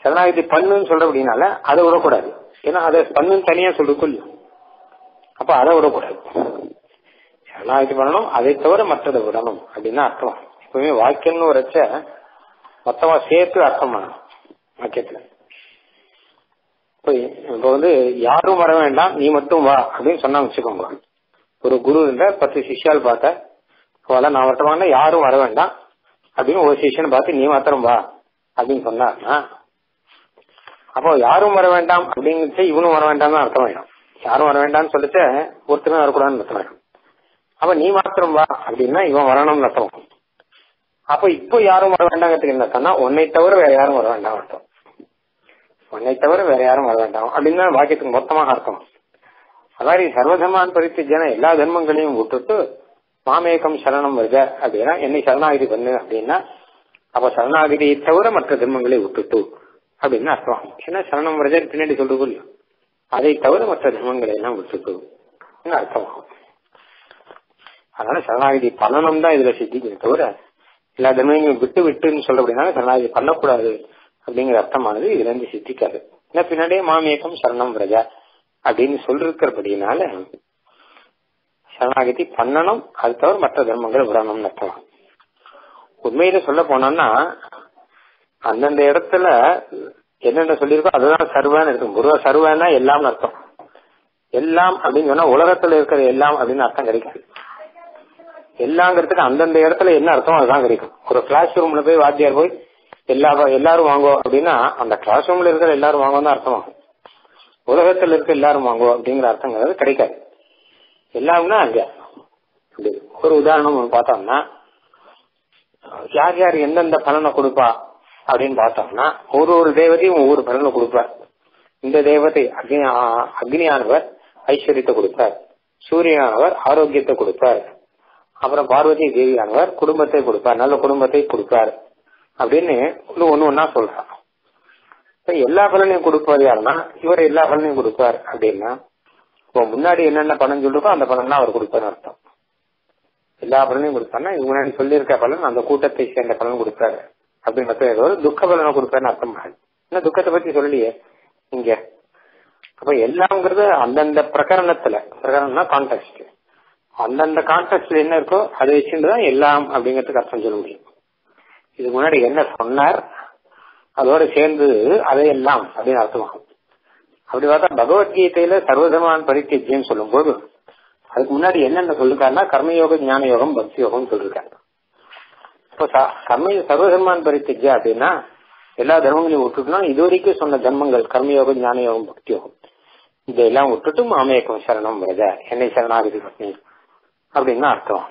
சரணாகதி பண்ணுன்னு சொல்ற அப்படின்னால அதை விடக்கூடாது. ஏன்னா அதை பண்ணுன்னு தனியா சொல்றது அப்ப அதை விடக்கூடாது. சரணாகதி பண்ணணும் அதை தவிர மற்றதை விடணும் அப்படின்னு அர்த்தம். எப்பவுமே வாக்கியம்னு வரைச்ச மொத்தமா சேர்த்து அர்த்தம் பண்ணணும் வாக்கியத்துல. இப்ப வந்து யாரும் வர வேண்டாம் நீ மட்டும் வா அப்படின்னு சொன்னா வச்சுக்கோங்க. ஒரு குரு இருந்த பத்து சிஷ்யால் பார்த்த போல நான் வரட்டமான யாரும் வர வேண்டாம். அப்படின்னு ஒரு சிஷியன் பார்த்து நீ மாத்திரம் வா. அப்படின்னு சொன்னார்னா அப்போ யாரும் வர வேண்டாம் அப்படின்னு இவனும் வர வேண்டாம்னு வேணும் யாரும் வர வேண்டாம்னு சொல்லிட்டு ஒருத்தருமே வரக்கூடாதுன்னு அர்த்தம் ஆயிடும். அப்ப நீ மாத்திரம் வா அப்படின்னா இவன் வரணும்னு அர்த்தம். அப்ப இப்போ யாரும் வர வேண்டாங்கிறதுக்கு என்ன அர்த்தம்னா உன்னை தவிர வேற யாரும் வர வேண்டாம் அர்த்தம். உன்னை தவிர வேற யாரும் வர வேண்டாம். அப்படின்னு வாக்கியத்துக்கு மொத்தமாக அர்த்தம். அதாவது சர்வதர்மான் பரித்து ஜன எல்லா தர்மங்களையும் விட்டுட்டு மாமேகம் சரணம் வருக அப்படின்னா என்னை சரணாகிதி பண்ணு அப்படின்னா அப்ப சரணாகிதியை தவிர மற்ற தர்மங்களை விட்டுட்டு அப்படின்னு அர்த்தம் ஏன்னா சரணம் வருது பின்னாடி சொல்றது அதை தவிர மற்ற தர்மங்களை எல்லாம் விட்டுட்டு அர்த்தமாகும் அதனால சரணாகிதி பண்ணணும் தான் இதுல சித்திக்குமே தவிர எல்லா தர்மங்களையும் விட்டு விட்டுன்னு சொல்ல அப்படின்னா சரணாகிதி பண்ணக்கூடாது அப்படிங்கிற அர்த்தமானது இதுல இருந்து சித்திக்காது ஏன்னா பின்னாடியே மாமேகம் சரணம் விரஜா அப்படின்னு சொல்லிருக்கிறபடினால சரணாகதி பண்ணணும். அது தவிர மற்ற தர்மங்களை விடணும்னு அர்த்தம். உண்மையில சொல்ல போனோம்னா அந்தந்த இடத்துல என்னென்ன சொல்லியிருக்கோ அதுதான் சர்வன்னு இருக்கும். குருவா சர்வன்னா எல்லாம் அர்த்தம். எல்லாம் அப்படின்னு சொன்னா உலகத்துல இருக்கிற எல்லாம் அப்படின்னு அர்த்தம் கிடைக்காது. எல்லாங்கிறதுக்கு அந்தந்த இடத்துல என்ன அர்த்தம் அதுதான் கிடைக்கும். ஒரு கிளாஸ் ரூம்ல போய் வாத்தியார் போய் எல்லா எல்லாரும் வாங்கோ அப்படின்னா அந்த கிளாஸ் ரூம்ல இருக்கிற எல்லாரும் வாங்கன்னு அர்த்தமாகும். உலகத்துல இருக்க எல்லாரும் வாங்குவோம் அப்படிங்கிற அர்த்தங்கிறது கிடைக்காது. எல்லாரும்னா அங்க. ஒரு உதாரணம் பார்த்தோம்னா யார் யார் எந்தெந்த பலனை கொடுப்பா அப்படின்னு பார்த்தோம்னா ஒரு ஒரு தேவதையும் ஒவ்வொரு பலனை கொடுப்பார். இந்த தேவதை அக்னி அக்னியானவர் ஐஸ்வர்யத்தை கொடுப்பார். சூரியனானவர் ஆரோக்கியத்தை கொடுப்பார். அப்புறம் பார்வதி தேவியானவர் குடும்பத்தை கொடுப்பார். நல்ல குடும்பத்தை கொடுப்பார். அப்படின்னு ஒன்னு ஒன்னா சொல்றான். எல்லா பலனையும் கொடுப்பார் யாருன்னா இவர் எல்லா பலனையும் கொடுப்பார் அப்படின்னா இப்போ முன்னாடி என்னென்ன பலன் சொல்லுக்கோ அந்த பலன் தான் அவர் கொடுப்பார் அர்த்தம். எல்லா பலனையும் கொடுப்பாருன்னா இவங்க முன்னாடி சொல்லியிருக்க பலன் அந்த கூட்டத்தை சேர்ந்த பலன் கொடுப்பாரு அப்படின்னு துக்க பலனை கொடுப்பாருன்னு அர்த்தம். என்ன துக்கத்தை பத்தி சொல்லலையே. இங்க. அப்ப எல்லாங்கிறது அந்தந்த பிரகரணத்துல பிரகரணம்னா கான்டெக்ட் அந்தந்த கான்டெக்ட்ல என்ன இருக்கோ அதை வச்சுட்டு தான் எல்லாம் அப்படிங்கிறதுக்கு அர்த்தம் சொல்ல முடியும். இதுக்கு முன்னாடி என்ன சொன்னார் அதோட சேர்ந்து அதையெல்லாம் அப்படின்னு அர்த்தமாகும். அப்படி பார்த்தா பகவத்கீதையில சர்வதமான பரித்தியஜின்னு சொல்லும் போது அதுக்கு முன்னாடி என்னென்ன சொல்லிருக்காருன்னா கர்மயோக ஞான யோகம் பக்தி யோகம் சொல்லிருக்காங்க இப்போ கர்ம சர்வதர்மான் பரித்தியஜா அப்படின்னா எல்லா தர்மங்களையும் விட்டுட்டுனா இது வரைக்கும் சொன்ன தர்மங்கள் கர்மயோகம் ஞான யோகம் பக்தி யோகம் இதெல்லாம் விட்டுட்டு மாமேக்கம் சரணம் வரத என்னை சரணாகதி பத்னி அப்படின்னு அர்த்தம்.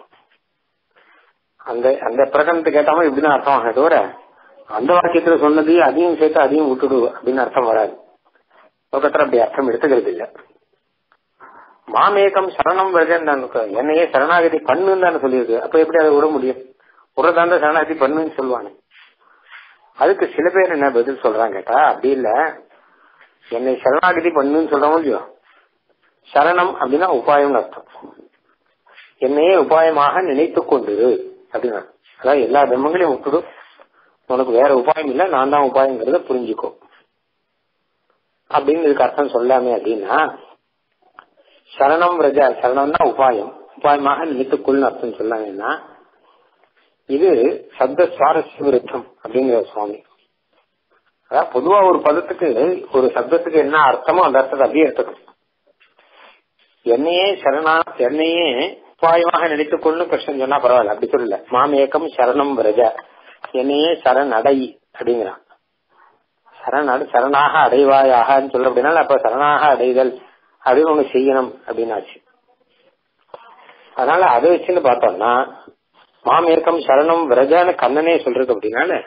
அந்த அந்த பிரகடனத்துக்கு ஏற்ற மாதிரி இப்படிதான் அர்த்தம் ஆக தவிர அந்த வாக்கியத்துல சொன்னது அதையும் சேர்த்து அதையும் விட்டுடு அப்படின்னு அர்த்தம் வராது. லோகத்துல அப்படி அர்த்தம் எடுத்துக்கிறது இல்ல. மாமேகம் சரணம் வருதுன்னு என்னையே சரணாகதி பண்ணுன்னு தானே சொல்லியிருக்கு. அப்ப எப்படி அதை விட முடியும்? உரதாந்த சரணாகதி பண்ணுன்னு சொல்லுவாங்க அதுக்கு சில பேர் என்ன பதில் சொல்றாங்க கேட்டா அப்படி இல்ல. என்னை சரணாகதி பண்ணுன்னு சொல்றோம் இல்லையோ? சரணம் அப்படின்னா உபாயம்னு அர்த்தம். என்னையே உபாயமாக நினைத்து கொண்டு அப்படின்னு அதாவது எல்லா தர்மங்களையும் விட்டுடும் உனக்கு வேற உபாயம் இல்ல நான் தான் உபாயங்கிறத புரிஞ்சுக்கோ. அப்படின்னு இதுக்கு அர்த்தம் சொல்லாமே அப்படின்னா சரணம் ரஜா சரணம்னா உபாயம். உபாயமாக நினைத்துக்கொள்னு அர்த்தம் சொல்லாங்கன்னா இது சப்த சுவாரஸ்ய விருத்தம் அப்படிங்கிற சுவாமி. அதாவது பொதுவா ஒரு பதத்துக்கு ஒரு சப்தத்துக்கு என்ன அர்த்தமோ அந்த அர்த்தத்தை அப்படியே எடுத்துக்கணும். என்னையே சரணா என்னையே உபாயமாக நினைத்துக் கொள்ளு கிருஷ்ணன் சொன்னா பரவாயில்ல அப்படி சொல்லல. மாமேக்கம் சரணம் ரஜா என்னையே சரண் அடை அப்படிங்கிறான். சரண சரணாக அடைவாயாகன்னு சொல்ல அப்படின்னா அப்ப சரணாக அடைதல் அப்படின்னு ஒண்ணு செய்யணும் அப்படின்னாச்சு. அதனால அதை வச்சுன்னு பார்த்தோம்னா மாமேற்கம் சரணம் விரஜான்னு கண்ணனே சொல்றது அப்படின்னால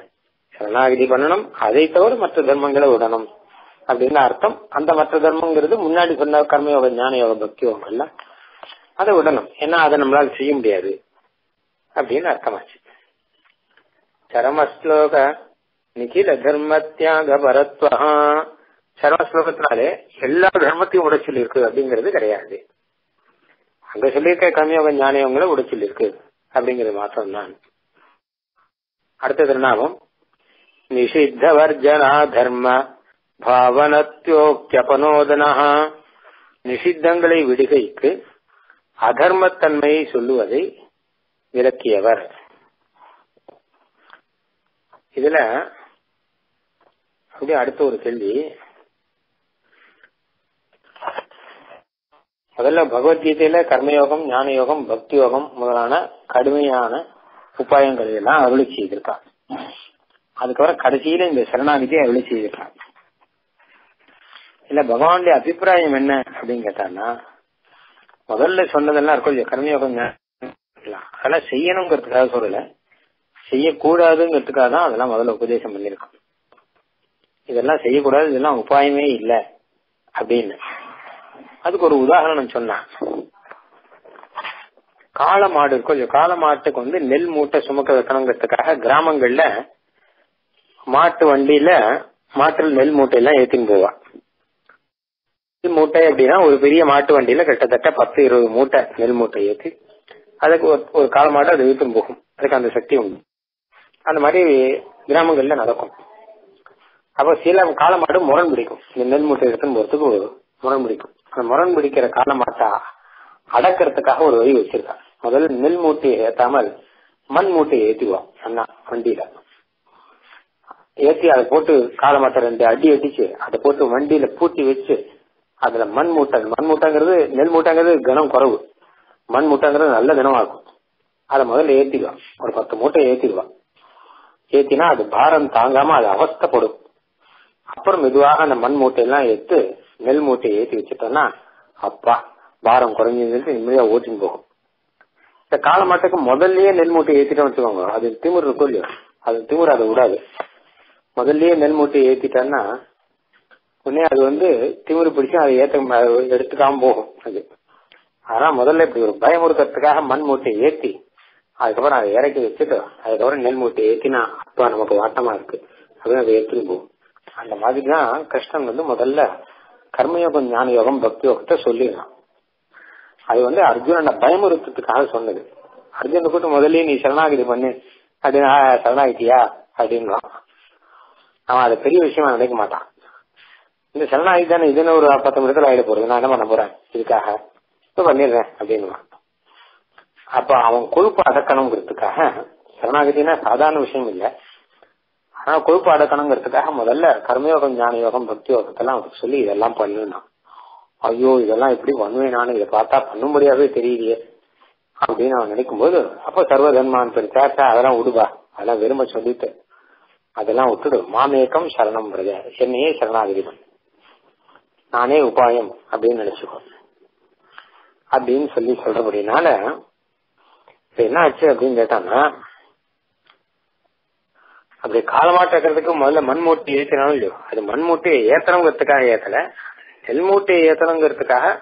சரணாகதி பண்ணணும் அதை தவிர மற்ற தர்மங்களை விடணும் அப்படின்னு அர்த்தம். அந்த மற்ற தர்மங்கிறது முன்னாடி சொன்ன கர்மயோக ஞான யோக பக்தி யோகம் எல்லாம் அதை விடணும். ஏன்னா அதை நம்மளால செய்ய முடியாது அப்படின்னு அர்த்தமாச்சு. சரமஸ்லோக நிகில தர்ம தியாக பரத்வா சரமஸ்லோகத்தினாலே எல்லா தர்மத்தையும் உடைச்சல் இருக்கு அப்படிங்கிறது கிடையாது. அங்க சொல்லியிருக்க கர்மயோக ஞானயோகங்களை உடைச்சல் இருக்கு அப்படிங்கிறது மாத்திரம் தான் அடுத்த திருநாமம் நிஷித்த வர்ஜனா தர்ம பாவனத்தியோக்கியபனோதனா நிஷித்தங்களை விடுகைக்கு அதர்மத்தன்மையை சொல்லுவதை விளக்கியவர். இதுல அப்படியே அடுத்த ஒரு கேள்வி. முதல்ல பகவத்கீதையில கர்மயோகம் ஞான யோகம் பக்தி யோகம் முதலான கடுமையான உபாயங்களை எல்லாம் அருளி செய்திருக்கான் அதுக்கப்புறம் கடைசியில இந்த சரணாகிதியை அருளி செய்திருக்கான் இல்ல பகவானுடைய அபிப்பிராயம் என்ன அப்படின்னு கேட்டான்னா முதல்ல சொன்னதெல்லாம் இருக்கும் கர்மயோகம் அதெல்லாம் செய்யணுங்கிறதுக்காக சொல்லல. செய்யக்கூடாதுங்கிறதுக்காக தான் அதெல்லாம் முதல்ல உபதேசம் பண்ணிருக்கோம் இதெல்லாம் செய்யக்கூடாது இதெல்லாம் உபாயமே இல்லை அப்படின்னு. அதுக்கு ஒரு உதாரணம் சொன்னான். காளை மாடு இருக்கும் காளை மாட்டுக்கு வந்து நெல் மூட்டை சுமக்க வைக்கணுங்கிறதுக்காக கிராமங்கள்ல மாட்டு வண்டியில மாட்டுல நெல் மூட்டையெல்லாம் ஏத்தின்னு போவா. நெல் மூட்டை அப்படின்னா ஒரு பெரிய மாட்டு வண்டியில கிட்டத்தட்ட பத்து இருபது மூட்டை நெல் மூட்டை ஏற்றி அதுக்கு ஒரு கால மாடு அது இழுத்துன்னு போகும். அதுக்கு அந்த சக்தி உண்டு. அந்த மாதிரி கிராமங்கள்ல நடக்கும். அப்ப சில கால மாடு முரண் பிடிக்கும். இந்த நெல் மூட்டை எடுத்துன்னு போறதுக்கு முரண் பிடிக்கும். அந்த முரண் பிடிக்கிற காலமாட்டா அடக்கிறதுக்காக ஒரு வழி வச்சிருக்கா முதல்ல நெல் மூட்டையை ஏத்தாமல் மண் மூட்டையை ஏத்திடுவான் அண்ணா வண்டியில. ஏத்தி அதை போட்டு கால மாட்டை ரெண்டு அடி அடிச்சு அதை போட்டு வண்டியில பூட்டி வச்சு அதுல மண் மூட்டை மண் மூட்டைங்கிறது நெல் மூட்டைங்கிறது கனம் குறவு. மண் மூட்டைங்கிறது நல்ல கனமா இருக்கும். அதை முதல்ல ஏத்திடுவான் ஒரு பத்து மூட்டை ஏத்திடுவான் ஏத்தினா அது பாரம் தாங்காம அது அவஸ்தப்படும். அப்புறம் மெதுவாக அந்த மண் மூட்டையெல்லாம் எடுத்து நெல் மூட்டையை ஏத்தி வச்சுட்டோம்னா அப்பா பாரம் குறைஞ்சதுன்னு நிம்மதியா ஓட்டின்னு போகும். இந்த கால மாட்டுக்கு முதல்லயே நெல் மூட்டையை ஏத்திட்டோம் வச்சுக்கோங்க. அது திமுர் இருக்கும் இல்லையோ? அது திமுர் அதை விடாது. முதல்லயே நெல் மூட்டையை ஏத்திட்டான்னா உடனே அது வந்து திமுரு பிடிச்சி அதை ஏத்த எடுத்துக்காம போகும் அது. ஆனா முதல்ல இப்படி ஒரு பயமுறுத்துறதுக்காக மண் மூட்டையை ஏத்தி அதுக்கப்புறம் அதை இறக்கி வச்சுட்டு அதுக்கப்புறம் நெல் மூட்டை ஏற்றினா அப்பா நமக்கு வாட்டமா இருக்கு. அப்படின்னு அதை ஏற்றின்னு போகும் அந்த மாதிரிதான் கிருஷ்ணன் வந்து முதல்ல கர்மயோகம் ஞான யோகம் பக்தி யோகத்தை சொல்லிடுறான். அது வந்து அர்ஜுனனை பயமுறுத்துறதுக்காக சொன்னது. அர்ஜுன கூட்டு முதல்லயே நீ சரணாகிதி பண்ணு. அப்படின்னா சரணாகிட்டியா? அப்படின்வான் அவன் அதை பெரிய விஷயமா நினைக்க மாட்டான். இந்த சரணாகி தானே இதுன்னு ஒரு பத்து நிமிடத்துல ஆயிட போறது? நான் என்ன பண்ண போறேன்? இதுக்காக. பண்ணிடுறேன் அப்படின்னுவான் அப்ப அவன் கொழுப்பு அடக்கணுங்கிறதுக்காக சரணாகதினா சாதாரண விஷயம் இல்லை. ஆனா கொழுப்பு அடக்கணுங்கிறதுக்காக முதல்ல கர்மயோகம் ஞான யோகம் பக்தி யோகத்தெல்லாம் அவருக்கு சொல்லி இதெல்லாம் பண்ணுனா ஐயோ இதெல்லாம் எப்படி பண்ணுவேன் நானு? இதை பார்த்தா பண்ணும்படியாவே தெரியலையே அப்படின்னு அவன் நினைக்கும் போது அப்ப சர்வ தர்மான் பெருச்சாச்சா அதெல்லாம் விடுவா அதெல்லாம் விரும்ப சொல்லிட்டு அதெல்லாம் விட்டுடு. மாமேக்கம் சரணம் பிரஜ என்னையே சரணாகதி பண்ணு. நானே உபாயம். அப்படின்னு நினைச்சுக்கோ. அப்படின்னு சொல்லி சொல்றபடினால இப்ப என்ன ஆச்சு அப்படின்னு கேட்டாங்கன்னா அப்படி காலமாட்டக்கிறதுக்கு முதல்ல மண்மூட்டி ஏற்றினாலும் இல்லையோ? அது மண்மூட்டியை ஏத்தணுங்கிறதுக்காக ஏத்தல. நெல் மூட்டையை ஏத்தணுங்கிறதுக்காக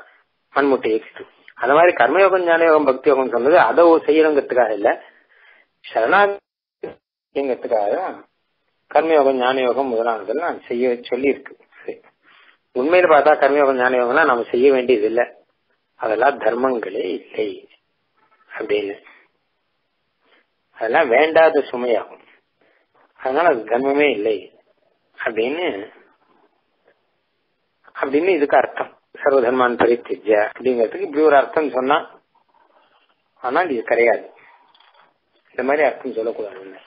மண் மூட்டை ஏற்றிட்டு அந்த மாதிரி கர்மயோகம் ஞானயோகம் பக்தி யோகம் சொன்னது அதை செய்யணுங்கிறதுக்காக இல்ல. சரணாங்கிறதுக்காக கர்மயோகம் ஞானயோகம் முதலானதெல்லாம் செய்ய சொல்லி இருக்கு உண்மையில பார்த்தா கர்மயோகம் ஞானயோகம்லாம் நம்ம செய்ய வேண்டியது இல்லை அதெல்லாம் தர்மங்களே இல்லை அப்படின்னு. அதெல்லாம் வேண்டாத சுமையாகும். அதனால அது தர்மமே இல்லை. அப்படின்னு அப்படின்னு இதுக்கு அர்த்தம். சர்வதர்மான் பரித்திஜ அப்படிங்கிறதுக்கு இப்படி ஒரு அர்த்தம் சொன்னா ஆனால் இது கிடையாது. இந்த மாதிரி அர்த்தம் சொல்லக்கூடாது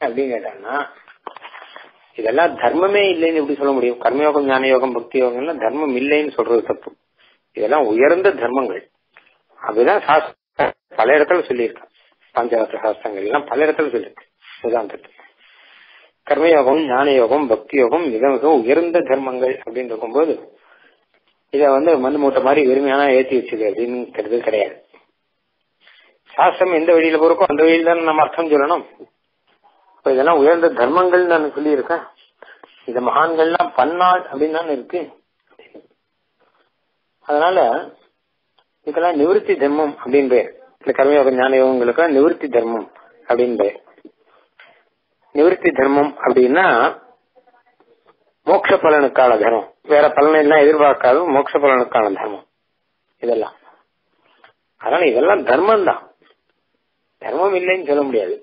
அப்படின்னு கேட்டாங்கன்னா இதெல்லாம் தர்மமே இல்லைன்னு எப்படி சொல்ல முடியும்? கர்மயோகம் ஞான யோகம் பக்தி யோகம்னா தர்மம் இல்லைன்னு சொல்றது தப்பு. இதெல்லாம் உயர்ந்த தர்மங்கள். அப்படிதான் சாஸ்திர பல இடத்துல சொல்லியிருக்கான் பஞ்சராத்திர சாஸ்திரங்கள் எல்லாம் பல இடத்துல சொல்லியிருக்கு உதாரணத்துக்கு கர்மயோகம் ஞான யோகம் பக்தி யோகம் மிக மிக உயர்ந்த தர்மங்கள் அப்படின்னு இருக்கும்போது இத வந்து மண் மூட்டை மாதிரி வெறுமையான ஏத்தி வச்சது அப்படின்னு கிடையாது. சாஸ்திரம் எந்த வழியில போறக்கோ அந்த வழியில தான் நம்ம அர்த்தம் சொல்லணும். இப்ப இதெல்லாம் உயர்ந்த தர்மங்கள் நான் சொல்லியிருக்கேன். இந்த மகான்கள்லாம் பன்னாள் அப்படின்னு தானே இருக்கு. அதனால இதுக்கெல்லாம் நிவர்த்தி தர்மம் அப்படின்னு பேர். இந்த கர்மயோக ஞான யோகங்களுக்கு நிவர்த்தி தர்மம் அப்படின்னு நிவர்த்தி தர்மம் அப்படின்னா மோட்ச பலனுக்கான தர்மம். வேற பலனை எல்லாம் எதிர்பார்க்காத மோட்ச பலனுக்கான தர்மம். இதெல்லாம். அதனால இதெல்லாம் தர்மம் தான் தர்மம் இல்லைன்னு சொல்ல முடியாது.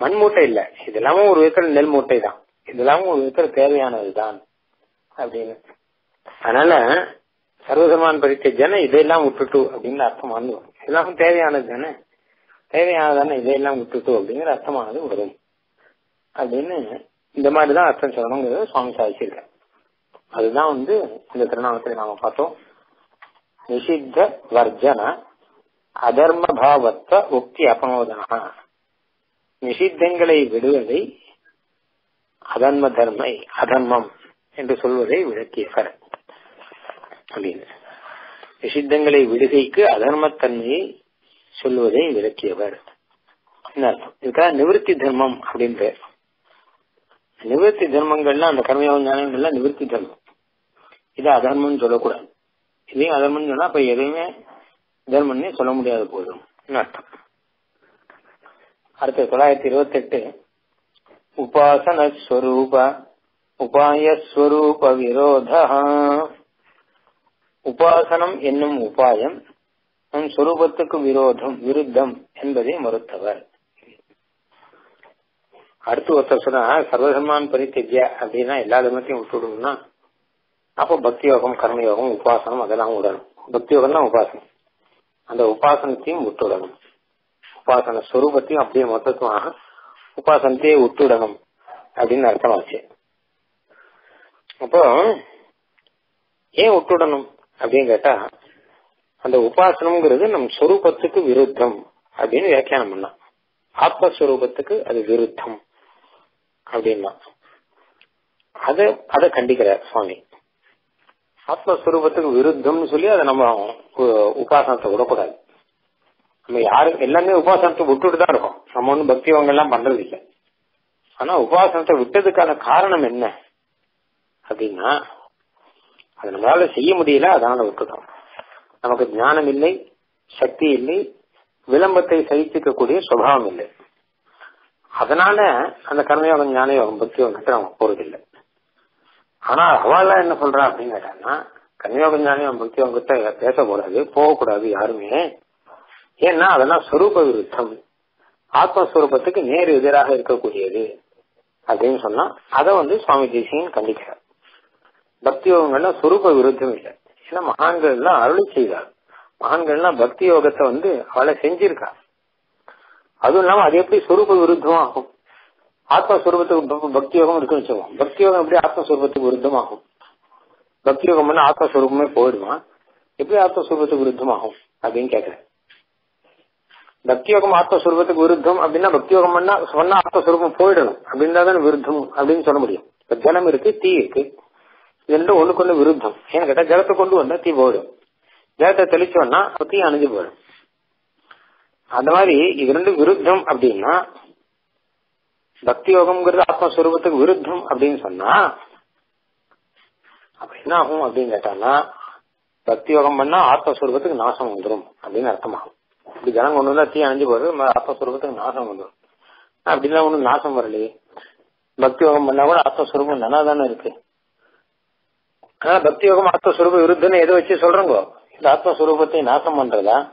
மண் மூட்டை இல்ல. இதெல்லாமும் ஒரு விதத்துல நெல் மூட்டை தான் இதெல்லாமும் ஒரு விதத்துல தேவையானது தான் அப்படின்னு. அதனால சர்வதர்மான் பரிச்சை ஜன இதெல்லாம் விட்டுட்டு அப்படின்னு அர்த்தம் வந்து வரும் இதெல்லாம் தேவையானது தானே? தேவையானதானே? இதையெல்லாம் விட்டுட்டு அப்படிங்கிற அர்த்தமானது வரும். அப்படின்னு இந்த மாதிரிதான் அர்த்தம் சொல்லணுங்கிறது சுவாமி சாதிச்சிருக்கார். அதுதான் வந்து இந்த திருநாமத்தில் நாம பார்த்தோம். நிஷித்த வர்ஜன அதர்ம பாவத்த உக்தி அபமோதனா நிஷித்தங்களை விடுவதை அதர்ம தர்மை அதர்மம் என்று சொல்வதை விளக்கியவர் அப்படின்னு. நிஷித்தங்களை விடுகைக்கு அதர்மத்தன்மையை சொல்வதை விளக்கியவர். இதுக்காக நிவர்த்தி தர்மம் அப்படின்ற நிவர்த்தி தர்மங்கள்லாம் அந்த கர்மயோக ஞானங்கள்லாம் நிவர்த்தி தர்மம். இது அதர்மம்னு சொல்லக்கூடாது. இதையும் அதர்மம்னு சொன்னா அப்ப எதையுமே தர்மம்னே சொல்ல முடியாது போதும். அர்த்தம்? அடுத்த தொள்ளாயிரத்தி இருபத்தி எட்டு உபாசன ஸ்வரூப உபாயஸ்வரூப விரோத உபாசனம் என்னும் உபாயம் நம் சுரூபத்துக்கு விரோதம் விருத்தம் என்பதை மறுத்தவர். அடுத்து ஒருத்தர் சொன்னா சர்வதர்மான் பரித்தெஜ்ய அப்படின்னா எல்லா தர்மத்தையும் விட்டுவிடும்னா அப்போ பக்தி யோகம் கர்மயோகம் உபாசனம் அதெல்லாம் விடணும். பக்தி யோகம் தான் உபாசனம். அந்த உபாசனத்தையும் விட்டுடணும் உபாசன ஸ்வரூபத்தையும் அப்படியே மொத்தத்துமாக உபாசனத்தையே விட்டுடணும் அப்படின்னு அர்த்தமாச்சு அப்போ ஏன் விட்டுடணும் அப்படின்னு கேட்டா அந்த உபாசனம்ங்கிறது நம் சொரூபத்துக்கு விருத்தம் அப்படின்னு வியாக்கியானம் பண்ணலாம். ஆத்மஸ்வரூபத்துக்கு அது விருத்தம் அப்படின்னா. அத அதை கண்டிக்கிறார் சுவாமி. ஆத்மஸ்வரூபத்துக்கு விருத்தம்னு சொல்லி அதை நம்ம உபாசனத்தை விடக்கூடாது. நம்ம யாரும் எல்லாமே உபாசனத்தை விட்டுட்டு தான் இருக்கோம். நம்ம ஒன்றும் பக்திவங்க எல்லாம் பண்றது இல்லை ஆனா உபாசனத்தை விட்டதுக்கான காரணம் என்ன? அப்படின்னா அது நம்மளால செய்ய முடியல அதனால விட்டுட்டோம் நமக்கு ஞானம் இல்லை சக்தி இல்லை விளம்பத்தை சகிச்சுக்கக்கூடிய சுபாவம் இல்லை. அதனால அந்த கர்மயோகம் ஞானயோகம் பத்தி வந்துட்டு நம்ம போறதில்லை. ஆனா அவள்லாம் என்ன சொல்றா அப்படின்னு கேட்டாங்கன்னா கர்மயோக ஞானயோகம் பத்தி அவங்ககிட்ட பேசக்கூடாது போகக்கூடாது யாருமே. ஏன்னா அதெல்லாம் சொரூப விருத்தம். ஆத்மஸ்வரூபத்துக்கு நேர் எதிராக இருக்கக்கூடியது அப்படின்னு சொன்னா அதை வந்து சுவாமி தேசியன் கண்டிக்கிறார். பக்தி யோகங்கள்னா சொரூப விருத்தம் இல்லை. ஏன்னா மகான்கள் எல்லாம் அருளி செய்தார். மகான்கள்னா பக்தி யோகத்தை வந்து அவளை செஞ்சிருக்கா அதுவும் இல்லாம அது எப்படி சொரூப விருத்தம் ஆகும்? ஆத்மஸ்வரூபத்துக்கு பக்தி யோகம் இருக்குன்னு சொல்லுவோம் பக்தி யோகம் எப்படி ஆத்மஸ்வரூபத்துக்கு விருத்தம் ஆகும்? பக்தி யோகம் பண்ண ஆத்மஸ்வரூபமே போயிடுமா? எப்படி ஆத்மஸ்வரூபத்துக்கு விருத்தம் ஆகும் அப்படின்னு கேக்குறேன். பக்தி யோகம் ஆத்மஸ்வரூபத்துக்கு விருத்தம் அப்படின்னா பக்தி யோகம் பண்ணா சொன்னா ஆத்மஸ்வரூபம் போயிடணும். அப்படின்னு தான் விருத்தம் அப்படின்னு சொல்ல முடியும். இப்ப ஜலம் இருக்கு தீ இருக்கு. இது ரெண்டும் ஒண்ணுக்கு விருத்தம் ஏன்னு கேட்டா ஜலத்தை கொண்டு வந்தா தீ போயிடும் ஜலத்தை தெளிச்சோம்னா தீ அணைஞ்சு போயிடும் அந்த மாதிரி இது ரெண்டும் விருத்தம் அப்படின்னா பக்தி யோகம்ங்கிறது ஆத்மஸ்வரூபத்துக்கு விருத்தம் அப்படின்னு சொன்னா அப்ப என்ன ஆகும் அப்படின்னு கேட்டான்னா பக்தி யோகம் பண்ணா ஆத்மஸ்வரூபத்துக்கு நாசம் வந்துடும் அப்படின்னு அர்த்தமாகும் இப்படி ஜனம் கொண்டு வந்தா தீ அணிஞ்சு போறது ஆத்மஸ்வரூபத்துக்கு நாசம் வந்துடும் அப்படின்னா ஒண்ணும் நாசம் வரலையே பக்தி யோகம் பண்ணா கூட ஆத்மஸ்வரூபம் நல்லா தானே இருக்கு ஆனா பக்தி யோகம் ஆத்மஸ்வரூப விருத்தன்னு எதை வச்சு சொல்றோங்கோ? இந்த ஆத்மஸ்வரூபத்தை நாசம் பண்றதா?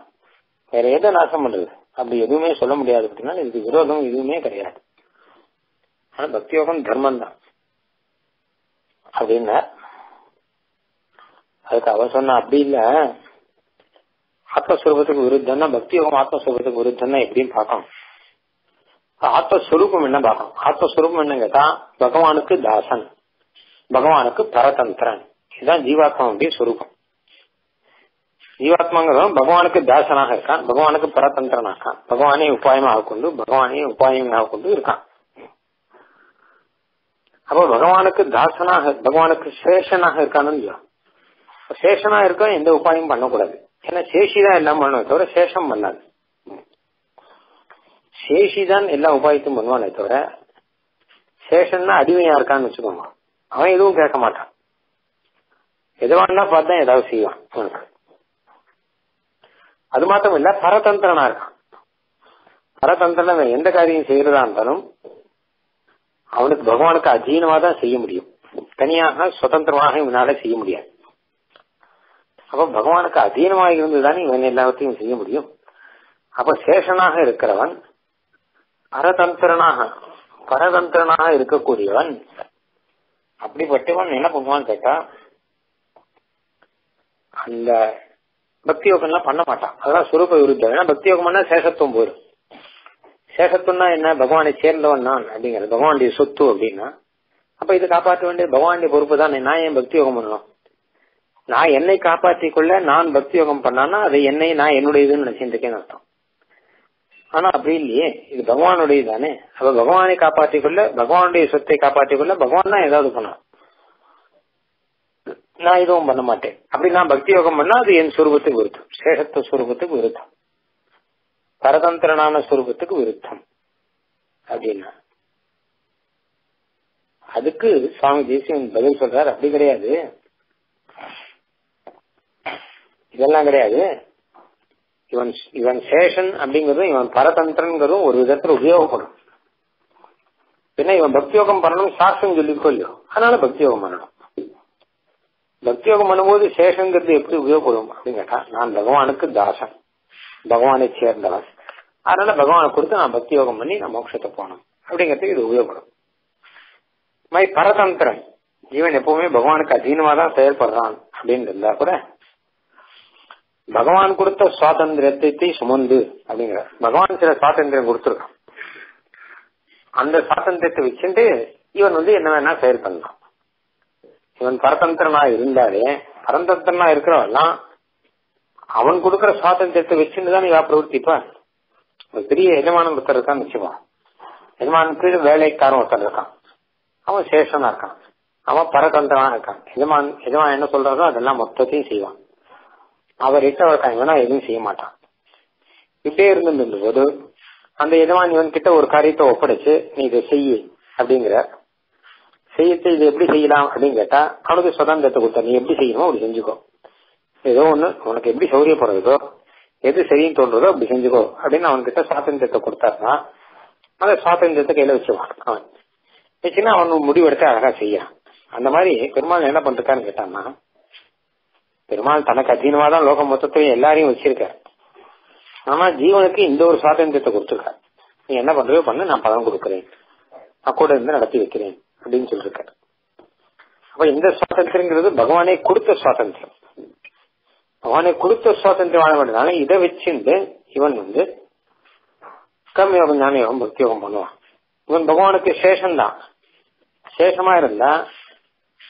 வேற எதை நாசம் பண்றது? அப்படி எதுவுமே சொல்ல முடியாது. அப்படின்னா இதுக்கு விரோதம் எதுவுமே கிடையாது. ஆனா பக்தி யோகம் தர்மம் தான் அப்படின்னா அதுக்கு அவ சொன்ன அப்படி இல்ல. ஆத்மஸ்வரூபத்துக்கு விருத்தம்னா பக்தி யோகம் ஆத்மஸ்வரூபத்துக்கு விருத்தம்னா எப்படின்னு பார்க்கணும். ஆத்மஸ்வரூபம் என்ன பார்க்கணும்? ஆத்மஸ்வரூபம் என்ன கேட்டா பகவானுக்கு தாசன். பகவானுக்கு பரதந்திரன். இதுதான் ஜீவாத்மாவுடைய சுரூபம். ஜீவாத்மாங்கிறவன் பகவானுக்கு தாசனாக இருக்கான் பகவானுக்கு பரதந்திரனாக இருக்கான் பகவானே உபாயமாக கொண்டு பகவானே உபாயமாக கொண்டு இருக்கான். அப்போ பகவானுக்கு தாசனாக பகவானுக்கு சேஷனாக இருக்கான்னு சொல்லுவான் சேஷனா இருக்க எந்த உபாயம் பண்ணக்கூடாது. ஏன்னா சேஷிதான் எல்லாம் பண்ணுவே தவிர சேஷம் பண்ணாது. சேஷிதான் எல்லா உபாயத்தையும் பண்ணுவானே தவிர சேஷன்னா அடிமையா இருக்கான்னு வச்சுக்கோங்க. அவன் எதுவும் கேட்க மாட்டான். எதுவான்னா பார்த்தா ஏதாவது செய்வான் உனக்கு. அது மாத்திரம் இல்ல பரதந்திரனா இருக்கான். பரதந்திரன் எந்த காரியம் செய்யறதா இருந்தாலும் அவனுக்கு பகவானுக்கு அஜீனமா தான் செய்ய முடியும். தனியாக சுதந்திரமாக இவனால செய்ய முடியாது. அப்ப பகவானுக்கு அதீனமாக இருந்துதான் இவன் எல்லாத்தையும் செய்ய முடியும். அப்ப சேஷனாக இருக்கிறவன் பரதந்திரனாக பரதந்திரனாக இருக்கக்கூடியவன் அப்படிப்பட்டவன் என்ன பண்ணுவான்னு கேட்டா அந்த பக்தி யோகம்லாம் பண்ண மாட்டான். அதெல்லாம் சுரூப விருத்தம் ஏன்னா பக்தி யோகம்னா சேஷத்துவம் போயிடும். சேஷத்துவம்னா என்ன? பகவானை சேர்ந்தவன் நான் அப்படிங்கிறது. பகவானுடைய சொத்து அப்படின்னா அப்ப இதை காப்பாற்ற வேண்டிய பகவானுடைய பொறுப்பு தான். நான் ஏன் பக்தி யோகம் பண்ணணும்? நான் என்னை காப்பாற்றிக் கொள்ள நான் பக்தி யோகம் பண்ணானா அது என்னை நான் என்னுடைய இதுன்னு நினைச்சிருக்கேன்னு அர்த்தம். ஆனா அப்படி இல்லையே. இது பகவானுடைய தானே. அப்ப பகவானை காப்பாற்றிக் கொள்ள பகவானுடைய சொத்தை காப்பாற்றிக் கொள்ள பகவான் தான் ஏதாவது பண்ணலாம் நான் எதுவும் பண்ண மாட்டேன். அப்படி நான் பக்தி யோகம் பண்ணா அது என் சுரூபத்துக்கு விருத்தம். சேஷத்துவ சுரூபத்துக்கு விருத்தம். பரதந்திரனான சுரூபத்துக்கு விருத்தம். அப்படின்னா. அதுக்கு சுவாமி தேசியன் பதில் சொல்றாரு. அப்படி கிடையாது. இதெல்லாம் கிடையாது. இவன் இவன் சேஷன் அப்படிங்கறதும் இவன் பரதந்திரங்கிறதும் ஒரு விதத்துல உபயோகப்படும். பின்ன இவன் பக்தி யோகம் பண்ணணும் சாஸ்திரம் சொல்லிக்கோ இல்லையோ? அதனால பக்தியோகம் பண்ணணும். பக்தியோகம் பண்ணும்போது சேஷங்கிறது எப்படி உபயோகப்படும் அப்படின்னு கேட்டா நான் பகவானுக்கு தாசன். பகவானை சேர்ந்தவன். அதனால பகவானை கொடுத்து நான் பக்தி யோகம் பண்ணி நான் மோட்சத்தை போனோம் அப்படிங்கிறதுக்கு இது உபயோகப்படும். மை பரதந்திரன் ஜீவன் எப்பவுமே பகவானுக்கு அதீனமா தான் செயல்படுறான் அப்படின்னு இருந்தா கூட பகவான் கொடுத்த சுவாதந்திரத்தை சுமந்து அப்படிங்கிற பகவான் சில சுவாதந்திரம் கொடுத்துருக்கான். அந்த சுவாதந்திரத்தை வச்சுட்டு இவன் வந்து என்ன வேணா செயல் பண்ணலாம். இவன் பரதந்திரனா இருந்தாலே பரதந்திரனா இருக்கிறவெல்லாம் அவன் கொடுக்கற சுவாதந்திரத்தை வச்சுட்டு தான் இவா பிரவர்த்திப்பா ஒரு பெரிய எஜமானன் ஒருத்தர் இருக்கான் வச்சுப்பா எஜமானன் வேலைக்காரன் ஒருத்தர் இருக்கான். அவன் சேஷனா இருக்கான். அவன் பரதந்திரனா இருக்கான். எஜமான் எஜமான் என்ன சொல்றாரோ அதெல்லாம் மொத்தத்தையும் செய்வான். அவர் கிட்ட இருக்கான் இவனா எதுவும் செய்ய மாட்டான். இப்படியே இருந்திருந்த போது அந்த எஜமான் இவன் கிட்ட ஒரு காரியத்தை ஒப்படைச்சு நீ இதை செய்ய அப்படிங்கிற செய்யறது இது எப்படி செய்யலாம் அப்படின்னு கேட்டா அவனுக்கு சுதந்திரத்தை கொடுத்தா நீ எப்படி செய்யணுமோ அப்படி செஞ்சுக்கோ. ஏதோ ஒண்ணு உனக்கு எப்படி சௌரியப்படுறதோ எது சரின்னு தோன்றதோ அப்படி செஞ்சுக்கோ அப்படின்னு அவன்கிட்ட சுவாதந்திரத்தை கொடுத்தாருன்னா அந்த சுவாதந்திரத்தை கையில வச்சுவான் அவன். வச்சுன்னா அவன் முடிவெடுத்து அழகா செய்யான் அந்த மாதிரி பெருமாள் என்ன பண்றான்னு கேட்டான்னா பெருமாள் தனக்கு அதீனமா தான் லோகம் மொத்தத்தையும் எல்லாரையும் வச்சிருக்காரு. ஆனா ஜீவனுக்கு இந்த ஒரு சுவாதந்திரத்தை கொடுத்துருக்காரு. நீ என்ன பண்றதோ பண்ணு நான் பலன் கொடுக்கறேன். நான் கூட இருந்து நடத்தி வைக்கிறேன். அப்படின்னு சொல்லிருக்காரு அப்ப இந்த சுவாதந்திரங்கிறது பகவானே கொடுத்த சுவாதந்திரம். பகவானே கொடுத்த சுவாதந்திரம் வாழ வேண்டியதால இதை வச்சிருந்து இவன் வந்து கர்மயோகம் ஞான யோகம் பக்தி யோகம் பண்ணுவான். இவன் பகவானுக்கு சேஷம் தான் சேஷமா இருந்தா